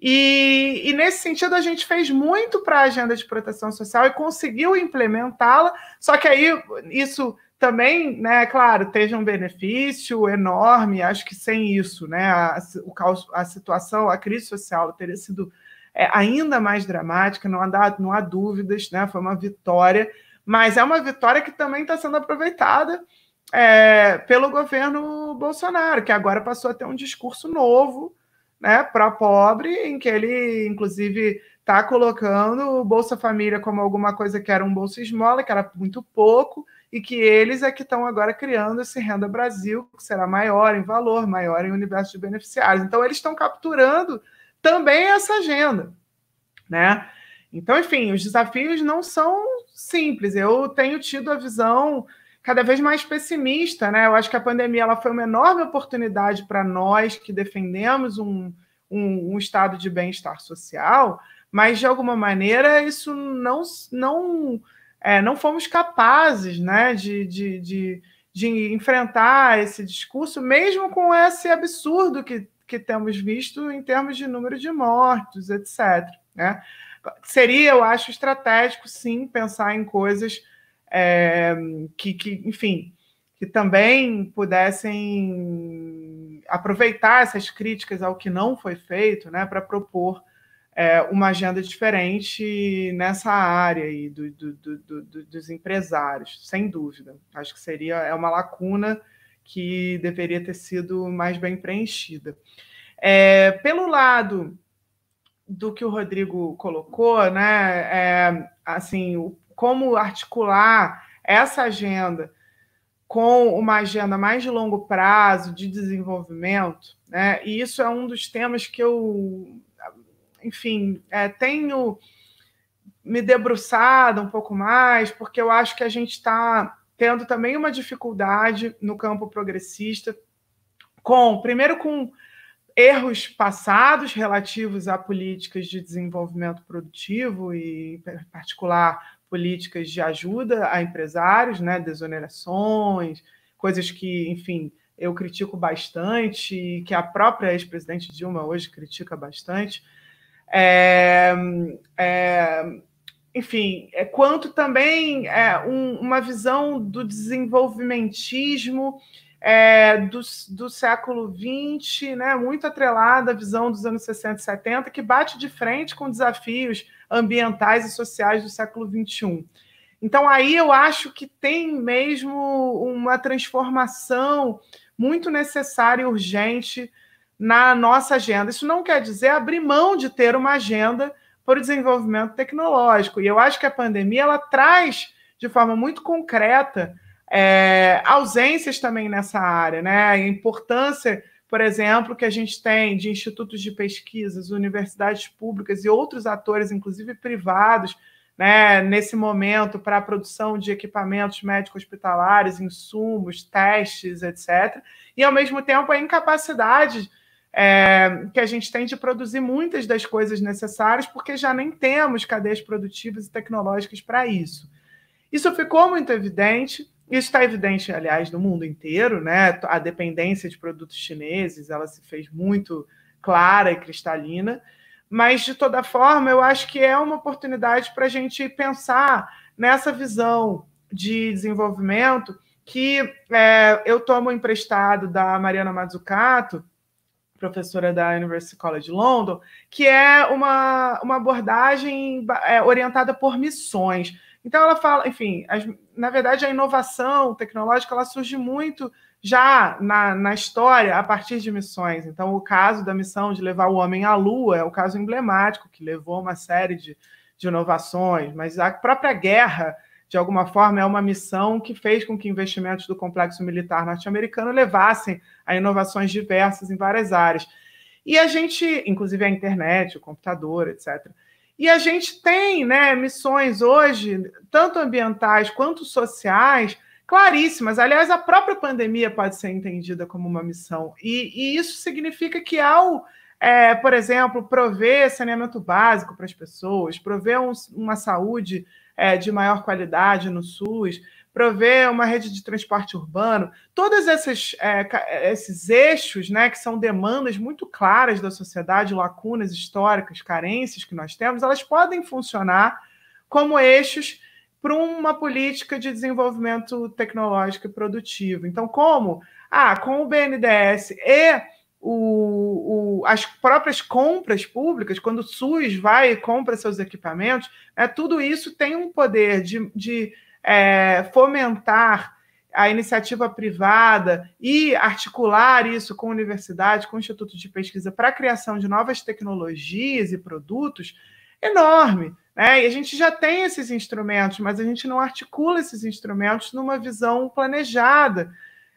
E, e, nesse sentido, a gente fez muito para a agenda de proteção social e conseguiu implementá-la, só que aí isso também, né, claro, teve um benefício enorme, acho que sem isso, né, a, o, a situação, a crise social teria sido é, ainda mais dramática, não há, não há dúvidas, né, foi uma vitória, mas é uma vitória que também está sendo aproveitada é, pelo governo Bolsonaro, que agora passou a ter um discurso novo, né, para pobre, em que ele, inclusive, está colocando o Bolsa Família como alguma coisa que era um Bolsa Esmola, que era muito pouco, e que eles é que estão agora criando esse Renda Brasil, que será maior em valor, maior em universo de beneficiários. Então, eles estão capturando também essa agenda, né? Então, enfim, os desafios não são simples. Eu tenho tido a visão cada vez mais pessimista, né? Eu acho que a pandemia ela foi uma enorme oportunidade para nós que defendemos um, um, um estado de bem-estar social, mas de alguma maneira isso não, não é, não fomos capazes né, de, de, de, de, enfrentar esse discurso, mesmo com esse absurdo que, que temos visto em termos de número de mortos, etc. Né? Seria, eu acho, estratégico, sim, pensar em coisas é, que, que, enfim, que também pudessem aproveitar essas críticas ao que não foi feito né, para propor é, uma agenda diferente nessa área aí do, do, do, dos empresários, sem dúvida. Acho que seria é uma lacuna que deveria ter sido mais bem preenchida. É, pelo lado do que o Rodrigo colocou, né, é, assim, como articular essa agenda com uma agenda mais de longo prazo de desenvolvimento, né? E isso é um dos temas que eu enfim, é, tenho me debruçado um pouco mais, porque eu acho que a gente está tendo também uma dificuldade no campo progressista, com primeiro com erros passados relativos a políticas de desenvolvimento produtivo e, em particular, políticas de ajuda a empresários, né, desonerações, coisas que, enfim, eu critico bastante e que a própria ex-presidente Dilma hoje critica bastante. É, é, enfim, é, quanto também é, um, uma visão do desenvolvimentismo é, do, do século XX, né, muito atrelada à visão dos anos 60 e 70, que bate de frente com desafios ambientais e sociais do século XXI. Então, aí eu acho que tem mesmo uma transformação muito necessária e urgente na nossa agenda. Isso não quer dizer abrir mão de ter uma agenda para o desenvolvimento tecnológico. E eu acho que a pandemia ela traz de forma muito concreta é, ausências também nessa área, né? A importância por exemplo, que a gente tem de institutos de pesquisas, universidades públicas e outros atores, inclusive privados, né, nesse momento para a produção de equipamentos médico-hospitalares, insumos, testes, etc. E, ao mesmo tempo, a incapacidade é, que a gente tem de produzir muitas das coisas necessárias, porque já nem temos cadeias produtivas e tecnológicas para isso. Isso ficou muito evidente, isso está evidente, aliás, no mundo inteiro, né? A dependência de produtos chineses ela se fez muito clara e cristalina, mas de toda forma, eu acho que é uma oportunidade para a gente pensar nessa visão de desenvolvimento que é, eu tomo emprestado da Mariana Mazzucato, professora da University College London, que é uma, uma abordagem é, orientada por missões. Então, ela fala, enfim, as, na verdade, a inovação tecnológica ela surge muito já na, na história a partir de missões. Então, o caso da missão de levar o homem à Lua é o caso emblemático, que levou uma série de, de inovações, mas a própria guerra, de alguma forma, é uma missão que fez com que investimentos do complexo militar norte-americano levassem a inovações diversas em várias áreas. E a gente, inclusive a internet, o computador, etc. E a gente tem né, missões hoje, tanto ambientais quanto sociais, claríssimas. Aliás, a própria pandemia pode ser entendida como uma missão. E, e isso significa que, ao, é, por exemplo, prover saneamento básico para as pessoas, prover um, uma saúde é, de maior qualidade no SUS, prover uma rede de transporte urbano, todos esses, é, esses eixos, né, que são demandas muito claras da sociedade, lacunas históricas, carências que nós temos, elas podem funcionar como eixos para uma política de desenvolvimento tecnológico e produtivo. Então, como? Ah, com o BNDES e o, o, as próprias compras públicas, quando o SUS vai e compra seus equipamentos, né, tudo isso tem um poder de, de é, fomentar a iniciativa privada e articular isso com universidades, com institutos de pesquisa para a criação de novas tecnologias e produtos enorme. Né? E a gente já tem esses instrumentos, mas a gente não articula esses instrumentos numa visão planejada,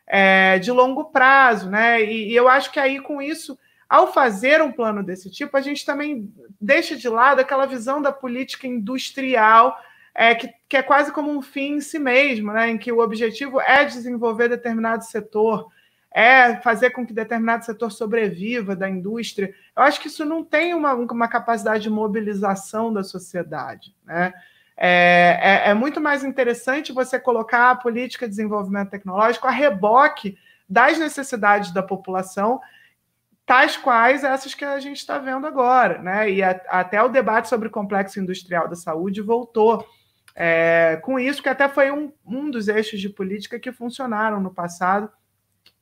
é, de longo prazo. Né? E, e eu acho que aí, com isso, ao fazer um plano desse tipo, a gente também deixa de lado aquela visão da política industrial. É, que, que é quase como um fim em si mesmo, né? em que o objetivo é desenvolver determinado setor, é fazer com que determinado setor sobreviva da indústria. Eu acho que isso não tem uma, uma capacidade de mobilização da sociedade. Né? É, é, é, muito mais interessante você colocar a política de desenvolvimento tecnológico a reboque das necessidades da população, tais quais essas que a gente está vendo agora. Né? E a, até o debate sobre o complexo industrial da saúde voltou. É, com isso, que até foi um, um dos eixos de política que funcionaram no passado,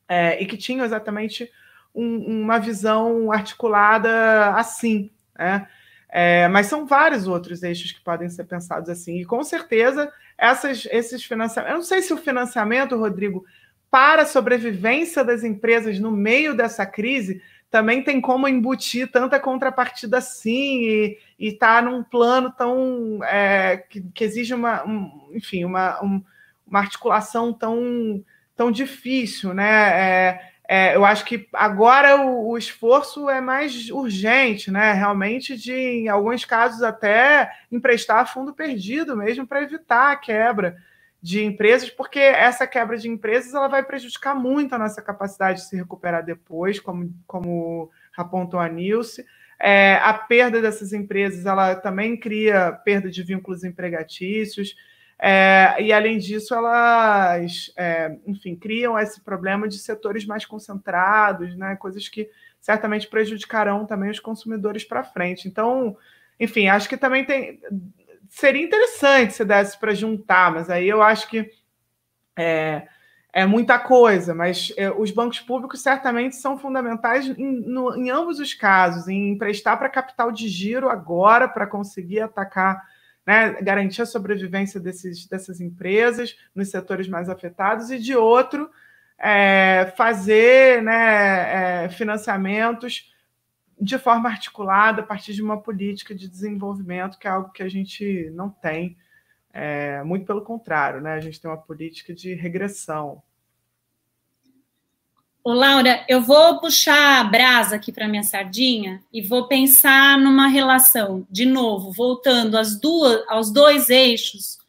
é, e que tinham exatamente um, uma visão articulada assim. Né? É, mas são vários outros eixos que podem ser pensados assim. E com certeza, essas, esses financiamentos. Eu não sei se o financiamento, Rodrigo, para a sobrevivência das empresas no meio dessa crise também tem como embutir tanta contrapartida assim e está num plano tão é, que, que, exige uma, um, enfim, uma, um, uma articulação tão tão difícil, né? É, é, eu acho que agora o, o, esforço é mais urgente, né? Realmente, de, em alguns casos, até emprestar fundo perdido mesmo para evitar a quebra de empresas, porque essa quebra de empresas ela vai prejudicar muito a nossa capacidade de se recuperar depois, como, como apontou a Nilce. É, a perda dessas empresas ela também cria perda de vínculos empregatícios. É, e, além disso, elas, é, enfim, criam esse problema de setores mais concentrados, né, coisas que certamente prejudicarão também os consumidores para frente. Então, enfim, acho que também tem. Seria interessante se desse para juntar, mas aí eu acho que é, é muita coisa. Mas é, os bancos públicos certamente são fundamentais em, no, em ambos os casos, em emprestar para capital de giro agora, para conseguir atacar né, garantir a sobrevivência desses, dessas empresas nos setores mais afetados, e de outro, é, fazer né, é, financiamentos de forma articulada a partir de uma política de desenvolvimento, que é algo que a gente não tem. É, muito pelo contrário, né? a gente tem uma política de regressão. Ô, Laura, eu vou puxar a brasa aqui para minha sardinha e vou pensar numa relação, de novo, voltando às duas, aos dois eixos,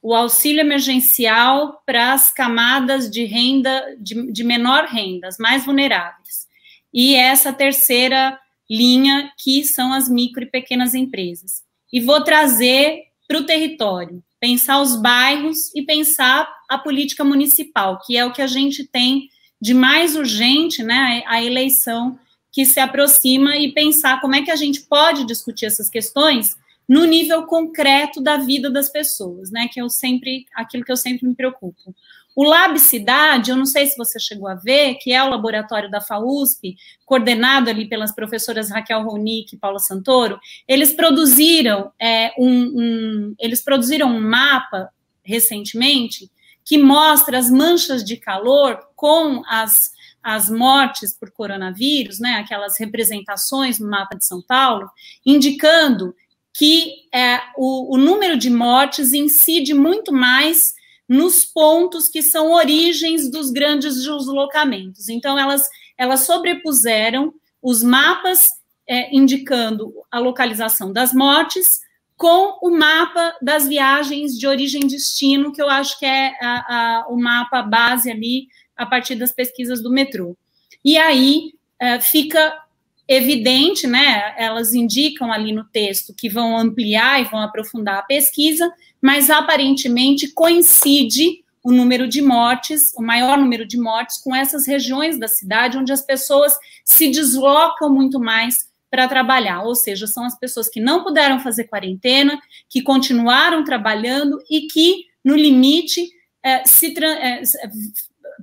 o auxílio emergencial para as camadas de renda, de, de menor renda, as mais vulneráveis. E essa terceira linha, que são as micro e pequenas empresas. E vou trazer para o território, pensar os bairros e pensar a política municipal, que é o que a gente tem de mais urgente, né, a eleição que se aproxima e pensar como é que a gente pode discutir essas questões no nível concreto da vida das pessoas, né, que eu sempre, aquilo que eu sempre me preocupo. O Lab Cidade, eu não sei se você chegou a ver, que é o laboratório da FAUSP, coordenado ali pelas professoras Raquel Ronick e Paula Santoro, eles produziram é, um, um, eles produziram um mapa recentemente que mostra as manchas de calor com as, as mortes por coronavírus, né, aquelas representações no mapa de São Paulo, indicando que é, o, o número de mortes incide muito mais nos pontos que são origens dos grandes deslocamentos. Então, elas, elas sobrepuseram os mapas é, indicando a localização das mortes com o mapa das viagens de origem e destino, que eu acho que é a, a, o mapa base ali, a partir das pesquisas do metrô. E aí é, fica evidente, né? Elas indicam ali no texto que vão ampliar e vão aprofundar a pesquisa, mas aparentemente coincide o número de mortes, o maior número de mortes, com essas regiões da cidade onde as pessoas se deslocam muito mais para trabalhar, ou seja, são as pessoas que não puderam fazer quarentena, que continuaram trabalhando e que, no limite, é, se é,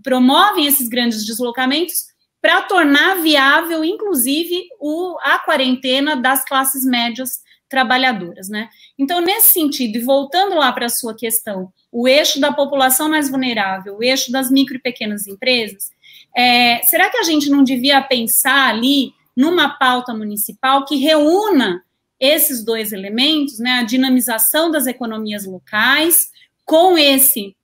promovem esses grandes deslocamentos para tornar viável, inclusive, o, a quarentena das classes médias trabalhadoras, né? Então, nesse sentido, e voltando lá para a sua questão, o eixo da população mais vulnerável, o eixo das micro e pequenas empresas, é, será que a gente não devia pensar ali numa pauta municipal que reúna esses dois elementos, né, a dinamização das economias locais, com esse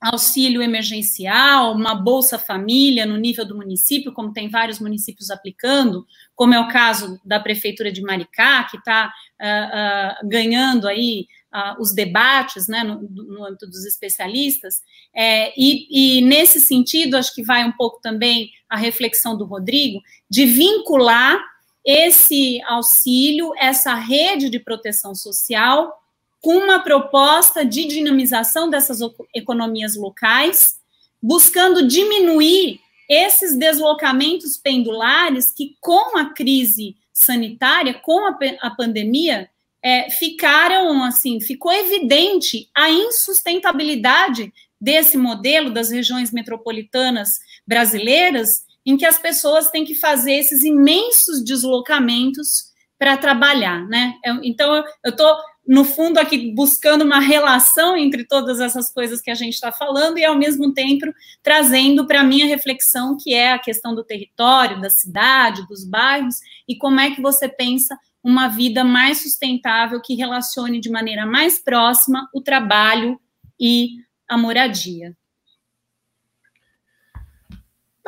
auxílio emergencial, uma Bolsa Família no nível do município, como tem vários municípios aplicando, como é o caso da Prefeitura de Maricá, que está uh, uh, ganhando aí uh, os debates né, no, no, âmbito dos especialistas, é, e, e, nesse sentido, acho que vai um pouco também a reflexão do Rodrigo, de vincular esse auxílio, essa rede de proteção social, com uma proposta de dinamização dessas economias locais, buscando diminuir esses deslocamentos pendulares que, com a crise sanitária, com a, a pandemia, é, ficaram assim, ficou evidente a insustentabilidade desse modelo das regiões metropolitanas brasileiras, em que as pessoas têm que fazer esses imensos deslocamentos para trabalhar, né? Então, eu estou, no fundo, aqui buscando uma relação entre todas essas coisas que a gente está falando e, ao mesmo tempo, trazendo para a minha reflexão, que é a questão do território, da cidade, dos bairros, e como é que você pensa uma vida mais sustentável que relacione de maneira mais próxima o trabalho e a moradia?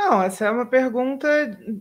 Não, essa é uma pergunta,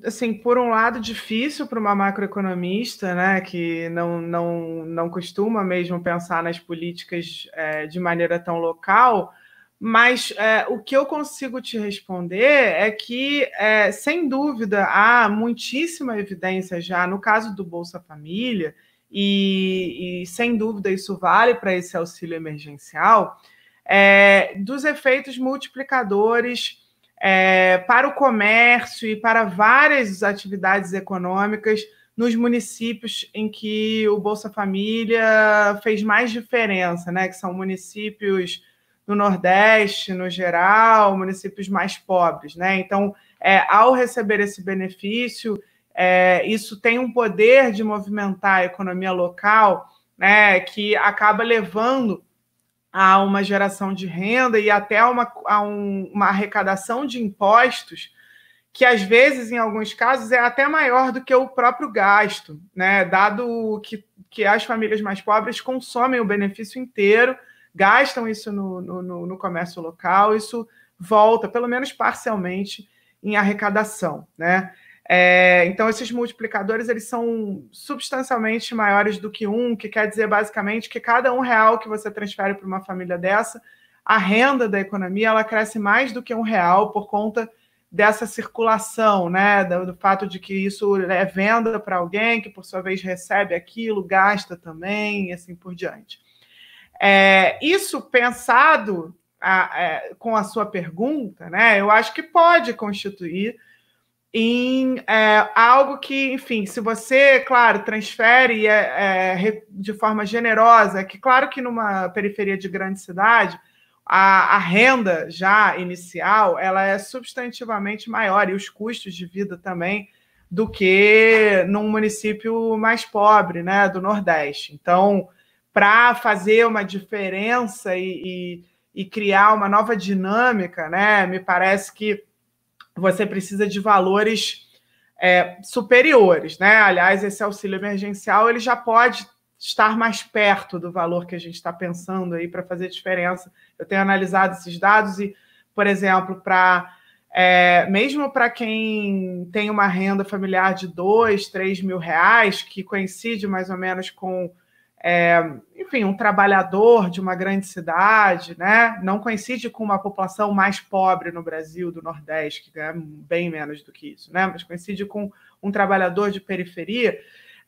assim, por um lado, difícil para uma macroeconomista, né, que não, não, não costuma mesmo pensar nas políticas é, de maneira tão local, mas é, o que eu consigo te responder é que, é, sem dúvida, há muitíssima evidência já no caso do Bolsa Família, e, e sem dúvida isso vale para esse auxílio emergencial, é, dos efeitos multiplicadores é, para o comércio e para várias atividades econômicas nos municípios em que o Bolsa Família fez mais diferença, né? Que são municípios no Nordeste, no geral, municípios mais pobres, né? Então, é, ao receber esse benefício, é, isso tem um poder de movimentar a economia local, né? Que acaba levando a uma geração de renda e até a uma, a um, uma arrecadação de impostos que às vezes, em alguns casos, é até maior do que o próprio gasto, né? Dado que, que as famílias mais pobres consomem o benefício inteiro gastam isso no, no, no comércio local, isso volta, pelo menos parcialmente, em arrecadação, né? É, então, esses multiplicadores eles são substancialmente maiores do que um, que quer dizer basicamente que cada um real que você transfere para uma família dessa, a renda da economia ela cresce mais do que um real por conta dessa circulação, né? Do, do fato de que isso é venda para alguém, que por sua vez recebe aquilo, gasta também, e assim por diante. É, isso pensado a, é, com a sua pergunta, né? Eu acho que pode constituir em é, algo que, enfim, se você, claro, transfere é, é, de forma generosa, que claro que numa periferia de grande cidade, a, a, renda já inicial ela é substantivamente maior e os custos de vida também do que num município mais pobre, né, do Nordeste. Então, para fazer uma diferença e, e, e criar uma nova dinâmica, né, me parece que você precisa de valores é, superiores, né? Aliás, esse auxílio emergencial ele já pode estar mais perto do valor que a gente está pensando aí para fazer diferença. Eu tenho analisado esses dados e, por exemplo, para é, mesmo para quem tem uma renda familiar de dois, três mil reais, que coincide mais ou menos com é, enfim, um trabalhador de uma grande cidade, né? não coincide com uma população mais pobre no Brasil, do Nordeste, que ganha bem menos do que isso, né? mas coincide com um trabalhador de periferia.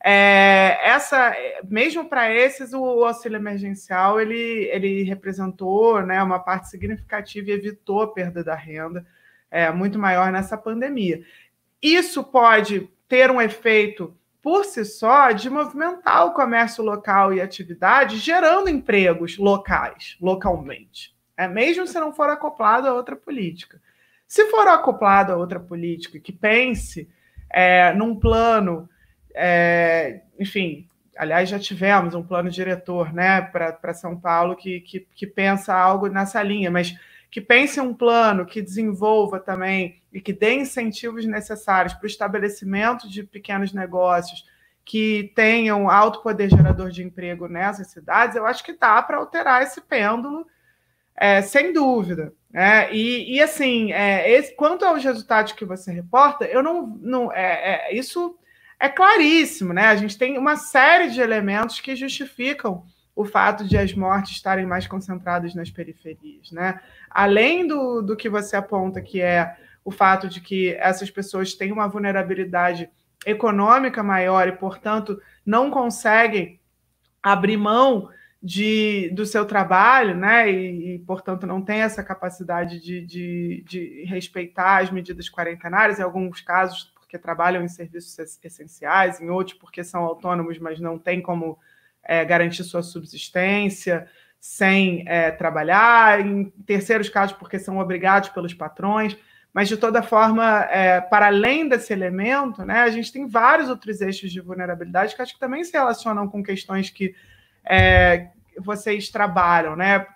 É, essa, mesmo para esses, o auxílio emergencial ele, ele representou né, uma parte significativa e evitou a perda da renda é, muito maior nessa pandemia. Isso pode ter um efeito por si só, de movimentar o comércio local e atividade, gerando empregos locais, localmente. É, mesmo se não for acoplado a outra política. Se for acoplado a outra política que pense é, num plano, é, enfim, aliás, já tivemos um plano diretor né, para São Paulo que, que, que pensa algo nessa linha, mas que pense um plano que desenvolva também e que dê incentivos necessários para o estabelecimento de pequenos negócios que tenham alto poder gerador de emprego nessas cidades, eu acho que dá para alterar esse pêndulo, é, sem dúvida. Né? E, e assim, é, esse, quanto aos resultados que você reporta, eu não. não é, é, isso é claríssimo, né? A gente tem uma série de elementos que justificam o fato de as mortes estarem mais concentradas nas periferias, né? Além do, do que você aponta, que é o fato de que essas pessoas têm uma vulnerabilidade econômica maior e, portanto, não conseguem abrir mão de, do seu trabalho, né? E, e portanto, não tem essa capacidade de, de, de, respeitar as medidas quarentenárias, em alguns casos, porque trabalham em serviços essenciais, em outros, porque são autônomos, mas não têm como é, garantir sua subsistência sem é, trabalhar, em terceiros casos, porque são obrigados pelos patrões. Mas, de toda forma, é, para além desse elemento, né, a gente tem vários outros eixos de vulnerabilidade que acho que também se relacionam com questões que é, vocês trabalham. Né?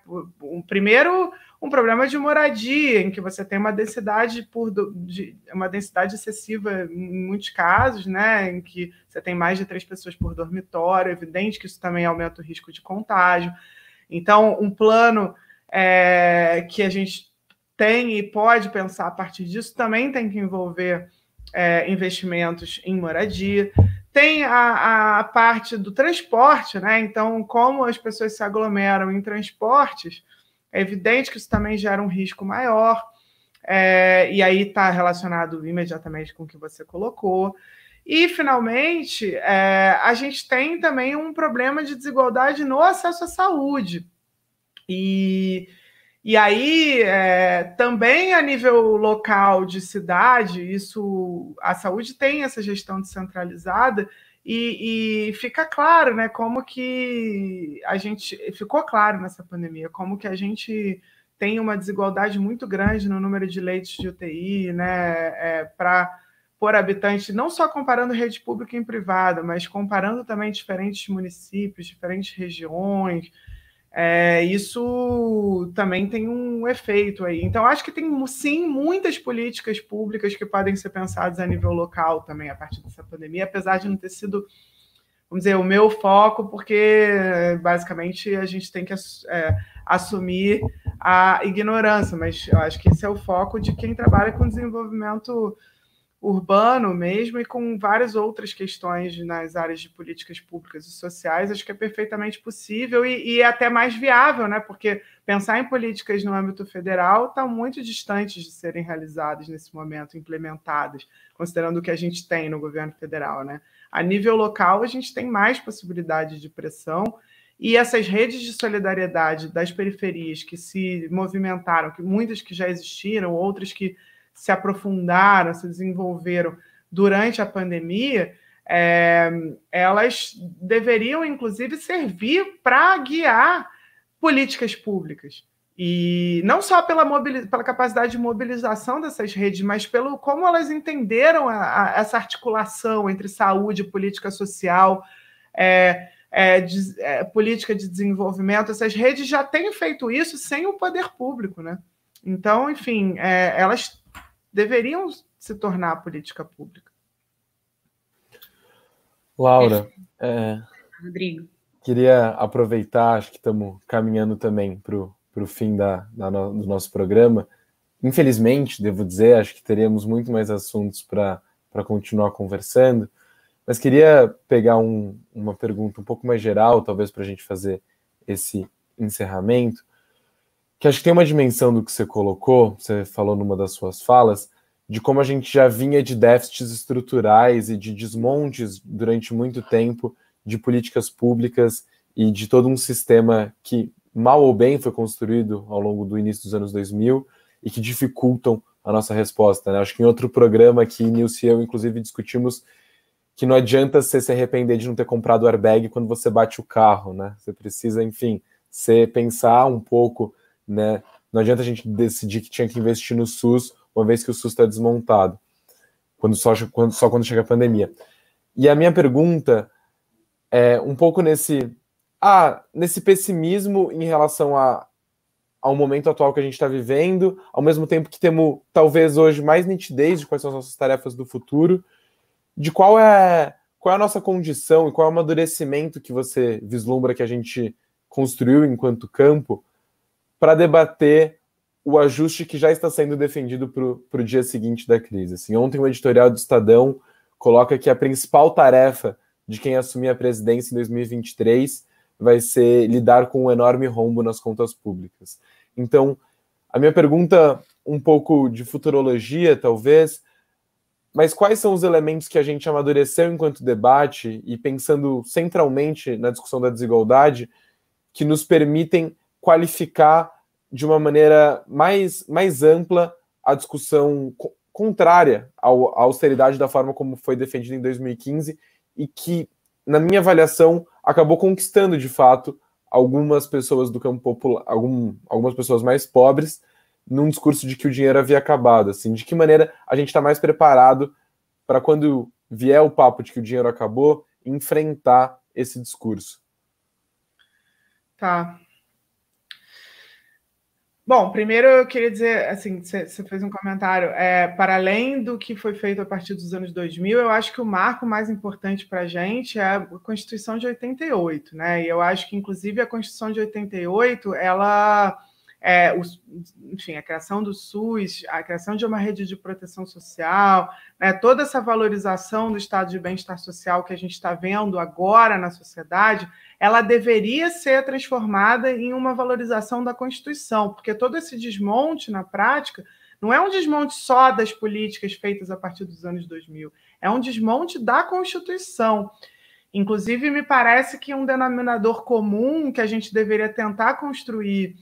O, primeiro, um problema de moradia, em que você tem uma densidade por de, uma densidade excessiva em muitos casos, né, em que você tem mais de três pessoas por dormitório, é evidente que isso também aumenta o risco de contágio. Então, um plano é, que a gente tem e pode pensar a partir disso também tem que envolver é, investimentos em moradia. Tem a, a, parte do transporte, né? Então, como as pessoas se aglomeram em transportes, é evidente que isso também gera um risco maior. É, e aí está relacionado imediatamente com o que você colocou. E, finalmente, é, a gente tem também um problema de desigualdade no acesso à saúde. E, e aí, é, também a nível local de cidade, isso a saúde tem essa gestão descentralizada, e, e, fica claro, né, como que a gente ficou claro nessa pandemia, como que a gente tem uma desigualdade muito grande no número de leitos de UTI, né, é, para por habitante, não só comparando rede pública e privada, mas comparando também diferentes municípios, diferentes regiões. É, isso também tem um efeito aí. Então, acho que tem sim muitas políticas públicas que podem ser pensadas a nível local também a partir dessa pandemia, apesar de não ter sido, vamos dizer, o meu foco, porque basicamente a gente tem que é, assumir a ignorância, mas eu acho que esse é o foco de quem trabalha com desenvolvimento urbano mesmo e com várias outras questões nas áreas de políticas públicas e sociais, acho que é perfeitamente possível e, e é até mais viável, né? Porque pensar em políticas no âmbito federal está muito distante de serem realizadas nesse momento, implementadas, considerando o que a gente tem no governo federal, né? A nível local, a gente tem mais possibilidade de pressão e essas redes de solidariedade das periferias que se movimentaram, que muitas que já existiram, outras que se aprofundaram, se desenvolveram durante a pandemia, é, elas deveriam, inclusive, servir para guiar políticas públicas. E não só pela, pela capacidade de mobilização dessas redes, mas pelo como elas entenderam a, a, essa articulação entre saúde política social, é, é, de, é, política de desenvolvimento. Essas redes já têm feito isso sem o poder público. Né? Então, enfim, é, elas deveriam se tornar política pública. Laura, é, Rodrigo. Queria aproveitar, acho que estamos caminhando também para o fim da, da no, do nosso programa. Infelizmente, devo dizer, acho que teríamos muito mais assuntos para continuar conversando, mas queria pegar um, uma pergunta um pouco mais geral, talvez para a gente fazer esse encerramento, que acho que tem uma dimensão do que você colocou, você falou numa das suas falas, de como a gente já vinha de déficits estruturais e de desmontes durante muito tempo de políticas públicas e de todo um sistema que, mal ou bem, foi construído ao longo do início dos anos 2000 e que dificultam a nossa resposta. Né? Acho que em outro programa aqui, Nilce e eu, inclusive, discutimos que não adianta você se arrepender de não ter comprado o airbag quando você bate o carro, né? Você precisa, enfim, você pensar um pouco, né? Não adianta a gente decidir que tinha que investir no SUS, uma vez que o SUS está desmontado, quando só, quando, só quando chega a pandemia. E a minha pergunta é um pouco nesse, ah, nesse pessimismo em relação a, ao momento atual que a gente está vivendo, ao mesmo tempo que temos talvez hoje mais nitidez de quais são as nossas tarefas do futuro, de qual é qual é a nossa condição e qual é o amadurecimento que você vislumbra que a gente construiu enquanto campo para debater o ajuste que já está sendo defendido para o dia seguinte da crise. Assim, ontem o editorial do Estadão coloca que a principal tarefa de quem assumir a presidência em 2023 vai ser lidar com um enorme rombo nas contas públicas. Então, a minha pergunta, um pouco de futurologia, talvez, mas quais são os elementos que a gente amadureceu enquanto debate e pensando centralmente na discussão da desigualdade que nos permitem qualificar de uma maneira mais, mais ampla a discussão contrária à austeridade da forma como foi defendida em 2015 e que, na minha avaliação, acabou conquistando de fato algumas pessoas do campo popular, algum, algumas pessoas mais pobres, num discurso de que o dinheiro havia acabado, assim, de que maneira a gente está mais preparado para quando vier o papo de que o dinheiro acabou, enfrentar esse discurso. Tá. Bom, primeiro eu queria dizer, assim, você fez um comentário, é, para além do que foi feito a partir dos anos 2000, eu acho que o marco mais importante para a gente é a Constituição de 88, né? E eu acho que, inclusive, a Constituição de 88, ela é, o, enfim, a criação do SUS, a criação de uma rede de proteção social, né, toda essa valorização do estado de bem-estar social que a gente está vendo agora na sociedade, ela deveria ser transformada em uma valorização da Constituição, porque todo esse desmonte na prática não é um desmonte só das políticas feitas a partir dos anos 2000, é um desmonte da Constituição. Inclusive, me parece que um denominador comum que a gente deveria tentar construir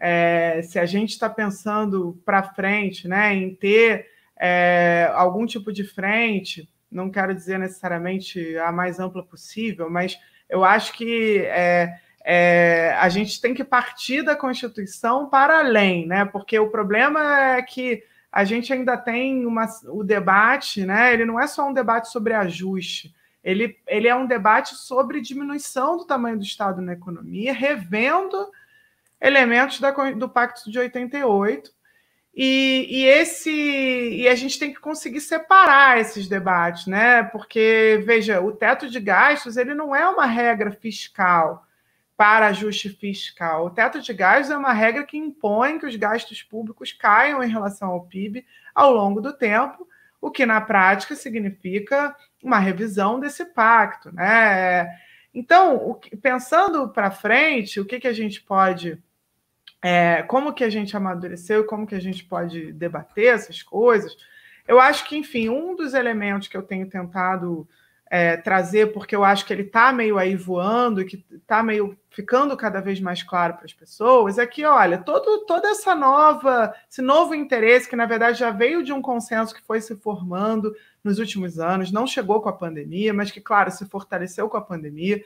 é, se a gente está pensando para frente, né, em ter é, algum tipo de frente, não quero dizer necessariamente a mais ampla possível, mas eu acho que é, é, a gente tem que partir da Constituição para além, né? Porque o problema é que a gente ainda tem uma, o debate, né? Ele não é só um debate sobre ajuste, ele, ele é um debate sobre diminuição do tamanho do Estado na economia, revendo elementos da, do Pacto de 88. E, e, esse e a gente tem que conseguir separar esses debates, né? Porque veja, o teto de gastos ele não é uma regra fiscal para ajuste fiscal. O teto de gastos é uma regra que impõe que os gastos públicos caiam em relação ao PIB ao longo do tempo, o que na prática significa uma revisão desse pacto. Né? Então, pensando para frente, o que, que a gente pode. É, como que a gente amadureceu e como que a gente pode debater essas coisas? Eu acho que, enfim, um dos elementos que eu tenho tentado é, trazer, porque eu acho que ele está meio aí voando e que está meio ficando cada vez mais claro para as pessoas, é que, olha, todo, toda essa nova, esse novo interesse, que na verdade já veio de um consenso que foi se formando nos últimos anos, não chegou com a pandemia, mas que, claro, se fortaleceu com a pandemia,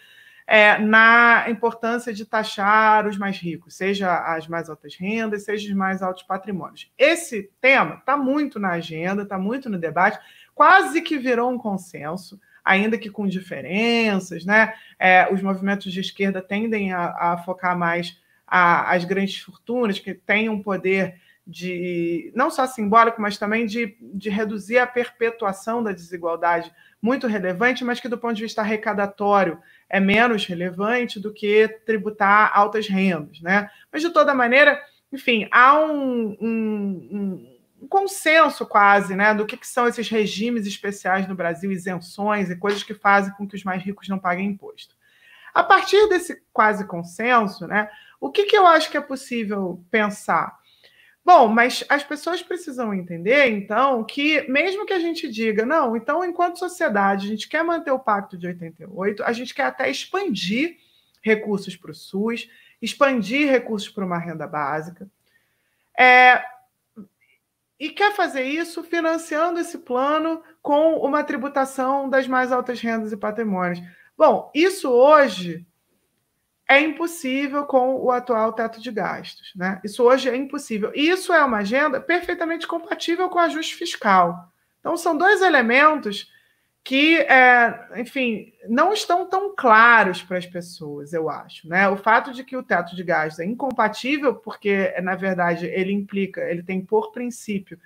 é, na importância de taxar os mais ricos, seja as mais altas rendas, seja os mais altos patrimônios. Esse tema está muito na agenda, está muito no debate, quase que virou um consenso ainda que com diferenças, né? É, os movimentos de esquerda tendem a, a focar mais a, as grandes fortunas, que têm um poder de não só simbólico, mas também de, de reduzir a perpetuação da desigualdade muito relevante, mas que do ponto de vista arrecadatório é menos relevante do que tributar altas rendas, né? Mas de toda maneira, enfim, há um, um, um consenso quase, né, do que, que, são esses regimes especiais no Brasil, isenções e coisas que fazem com que os mais ricos não paguem imposto. A partir desse quase consenso, né, o que, que eu acho que é possível pensar? Bom, mas as pessoas precisam entender, então, que mesmo que a gente diga, não, então, enquanto sociedade, a gente quer manter o Pacto de 88, a gente quer até expandir recursos para o SUS, expandir recursos para uma renda básica. É, e quer fazer isso financiando esse plano com uma tributação das mais altas rendas e patrimônios. Bom, isso hoje é impossível com o atual teto de gastos. Né? Isso hoje é impossível. E isso é uma agenda perfeitamente compatível com o ajuste fiscal. Então, são dois elementos que, é, enfim, não estão tão claros para as pessoas, eu acho. Né? O fato de que o teto de gastos é incompatível, porque, na verdade, ele implica, ele tem por princípio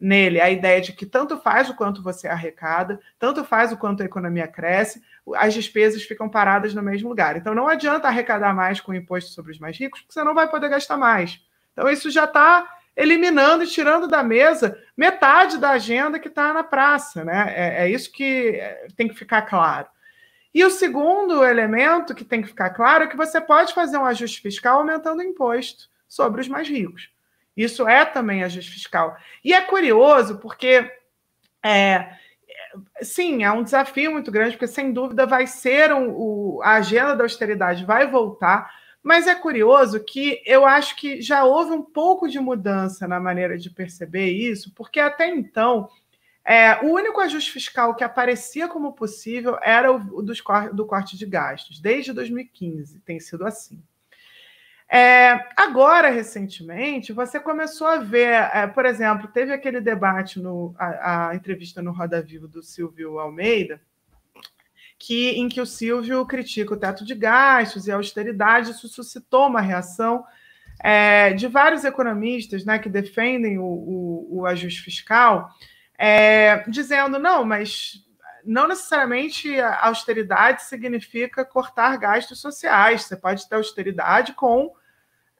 nele a ideia de que tanto faz o quanto você arrecada, tanto faz o quanto a economia cresce, as despesas ficam paradas no mesmo lugar. Então, não adianta arrecadar mais com o imposto sobre os mais ricos, porque você não vai poder gastar mais. Então, isso já está eliminando e tirando da mesa metade da agenda que está na praça. Né? É, é, isso que é, tem que ficar claro. E o segundo elemento que tem que ficar claro é que você pode fazer um ajuste fiscal aumentando o imposto sobre os mais ricos. Isso é também ajuste fiscal. E é curioso porque, é, sim, é um desafio muito grande, porque sem dúvida vai ser um, o, a agenda da austeridade vai voltar mas é curioso que eu acho que já houve um pouco de mudança na maneira de perceber isso, porque até então é, o único ajuste fiscal que aparecia como possível era o, dos, do corte de gastos. Desde 2015 tem sido assim. É, agora, recentemente, você começou a ver, é, por exemplo, teve aquele debate, no, a, a entrevista no Roda Viva do Silvio Almeida, que em que o Silvio critica o teto de gastos e a austeridade, isso suscitou uma reação é, de vários economistas né, que defendem o, o, o ajuste fiscal, é, dizendo, não, mas não necessariamente a austeridade significa cortar gastos sociais, você pode ter austeridade com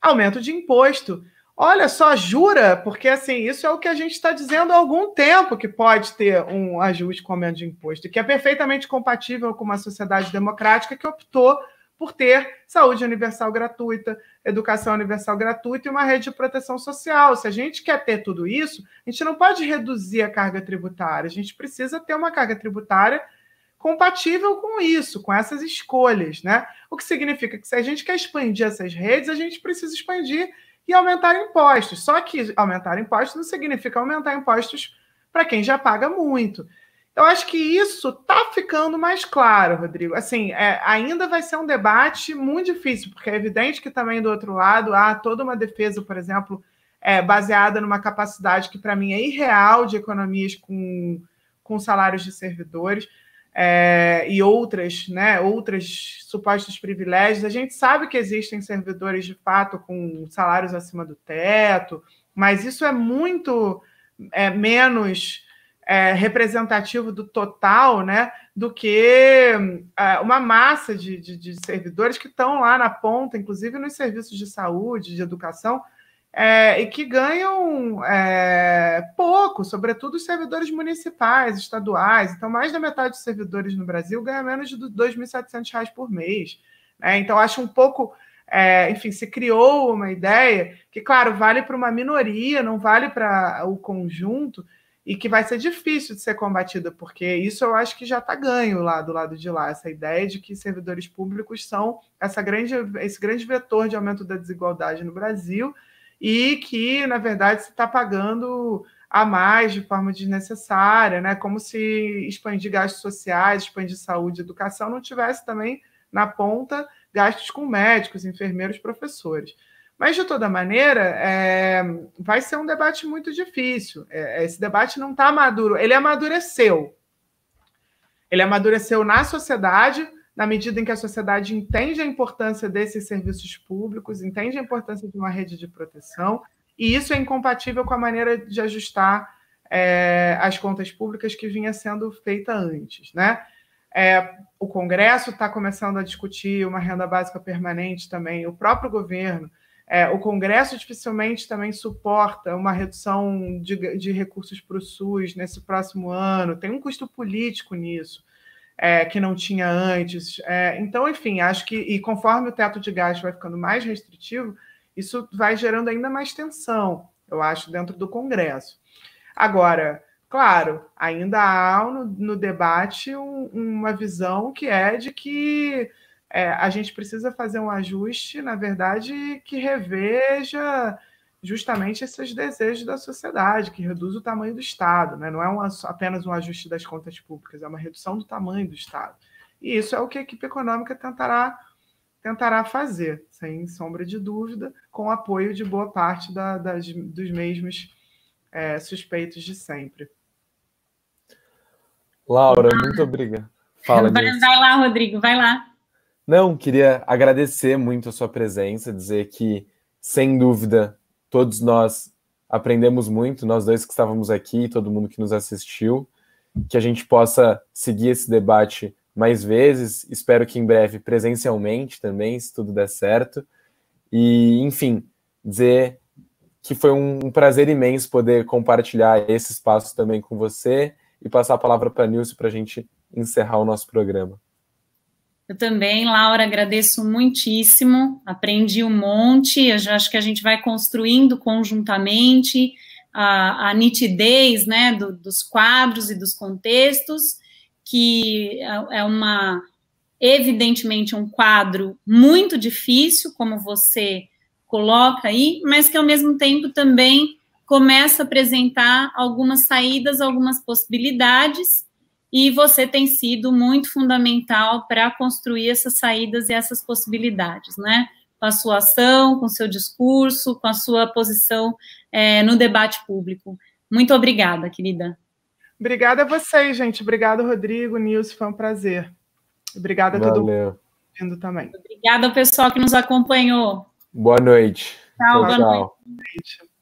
aumento de imposto. Olha só, jura? Porque assim, isso é o que a gente está dizendo há algum tempo que pode ter um ajuste com aumento de imposto, que é perfeitamente compatível com uma sociedade democrática que optou por ter saúde universal gratuita, educação universal gratuita e uma rede de proteção social. Se a gente quer ter tudo isso, a gente não pode reduzir a carga tributária, a gente precisa ter uma carga tributária compatível com isso, com essas escolhas, né? O que significa que se a gente quer expandir essas redes, a gente precisa expandir e aumentar impostos. Só que aumentar impostos não significa aumentar impostos para quem já paga muito. Eu acho que isso está ficando mais claro, Rodrigo. Assim, é, ainda vai ser um debate muito difícil, porque é evidente que também do outro lado há toda uma defesa, por exemplo, é, baseada numa capacidade que para mim é irreal de economias com, com salários de servidores é, e outras, né, outras supostos privilégios. A gente sabe que existem servidores de fato com salários acima do teto, mas isso é muito é, menos é, representativo do total, né, do que é, uma massa de, de, de, servidores que estão lá na ponta, inclusive nos serviços de saúde, de educação, é, e que ganham é, pouco, sobretudo os servidores municipais, estaduais. Então, mais da metade dos servidores no Brasil ganha menos de R$ 2.700 por mês. Né? Então, acho um pouco. É, enfim, se criou uma ideia que, claro, vale para uma minoria, não vale para o conjunto, e que vai ser difícil de ser combatida, porque isso eu acho que já está ganho lá do lado de lá, essa ideia de que servidores públicos são essa grande, esse grande vetor de aumento da desigualdade no Brasil e que, na verdade, se está pagando a mais de forma desnecessária, né? como se expandir gastos sociais, expandir saúde e educação não tivesse também na ponta gastos com médicos, enfermeiros, professores. Mas, de toda maneira, é, vai ser um debate muito difícil. É, esse debate não está maduro, ele amadureceu. Ele amadureceu na sociedade, na medida em que a sociedade entende a importância desses serviços públicos, entende a importância de uma rede de proteção, e isso é incompatível com a maneira de ajustar é, as contas públicas que vinha sendo feita antes. Né? É, o Congresso está começando a discutir uma renda básica permanente também, o próprio governo é, o Congresso dificilmente também suporta uma redução de, de recursos para o SUS nesse próximo ano. Tem um custo político nisso, é, que não tinha antes. É, então, enfim, acho que, e conforme o teto de gastos vai ficando mais restritivo, isso vai gerando ainda mais tensão, eu acho, dentro do Congresso. Agora, claro, ainda há no, no debate um, uma visão que é de que é, a gente precisa fazer um ajuste, na verdade, que reveja justamente esses desejos da sociedade, que reduz o tamanho do Estado. Né? Não é um, apenas um ajuste das contas públicas, é uma redução do tamanho do Estado. E isso é o que a equipe econômica tentará, tentará fazer, sem sombra de dúvida, com apoio de boa parte da, das, dos mesmos é, suspeitos de sempre. Laura, muito obrigada. Fala, vai, vai lá, Rodrigo, vai lá. Não, queria agradecer muito a sua presença, dizer que, sem dúvida, todos nós aprendemos muito, nós dois que estávamos aqui, todo mundo que nos assistiu, que a gente possa seguir esse debate mais vezes, espero que em breve presencialmente também, se tudo der certo. E, enfim, dizer que foi um, prazer imenso poder compartilhar esse espaço também com você e passar a palavra para a Nilce para a gente encerrar o nosso programa. Eu também, Laura, agradeço muitíssimo, aprendi um monte, eu já acho que a gente vai construindo conjuntamente a, a nitidez né, do, dos quadros e dos contextos, que é, é uma, evidentemente, um quadro muito difícil, como você coloca aí, mas que ao mesmo tempo também começa a apresentar algumas saídas, algumas possibilidades, e você tem sido muito fundamental para construir essas saídas e essas possibilidades, né? Com a sua ação, com o seu discurso, com a sua posição é, no debate público. Muito obrigada, querida. Obrigada a vocês, gente. Obrigada, Rodrigo, Nilson, foi um prazer. Obrigada a todo mundo vindo também. Obrigada ao pessoal que nos acompanhou. Boa noite. Tchau, tchau boa tchau. noite.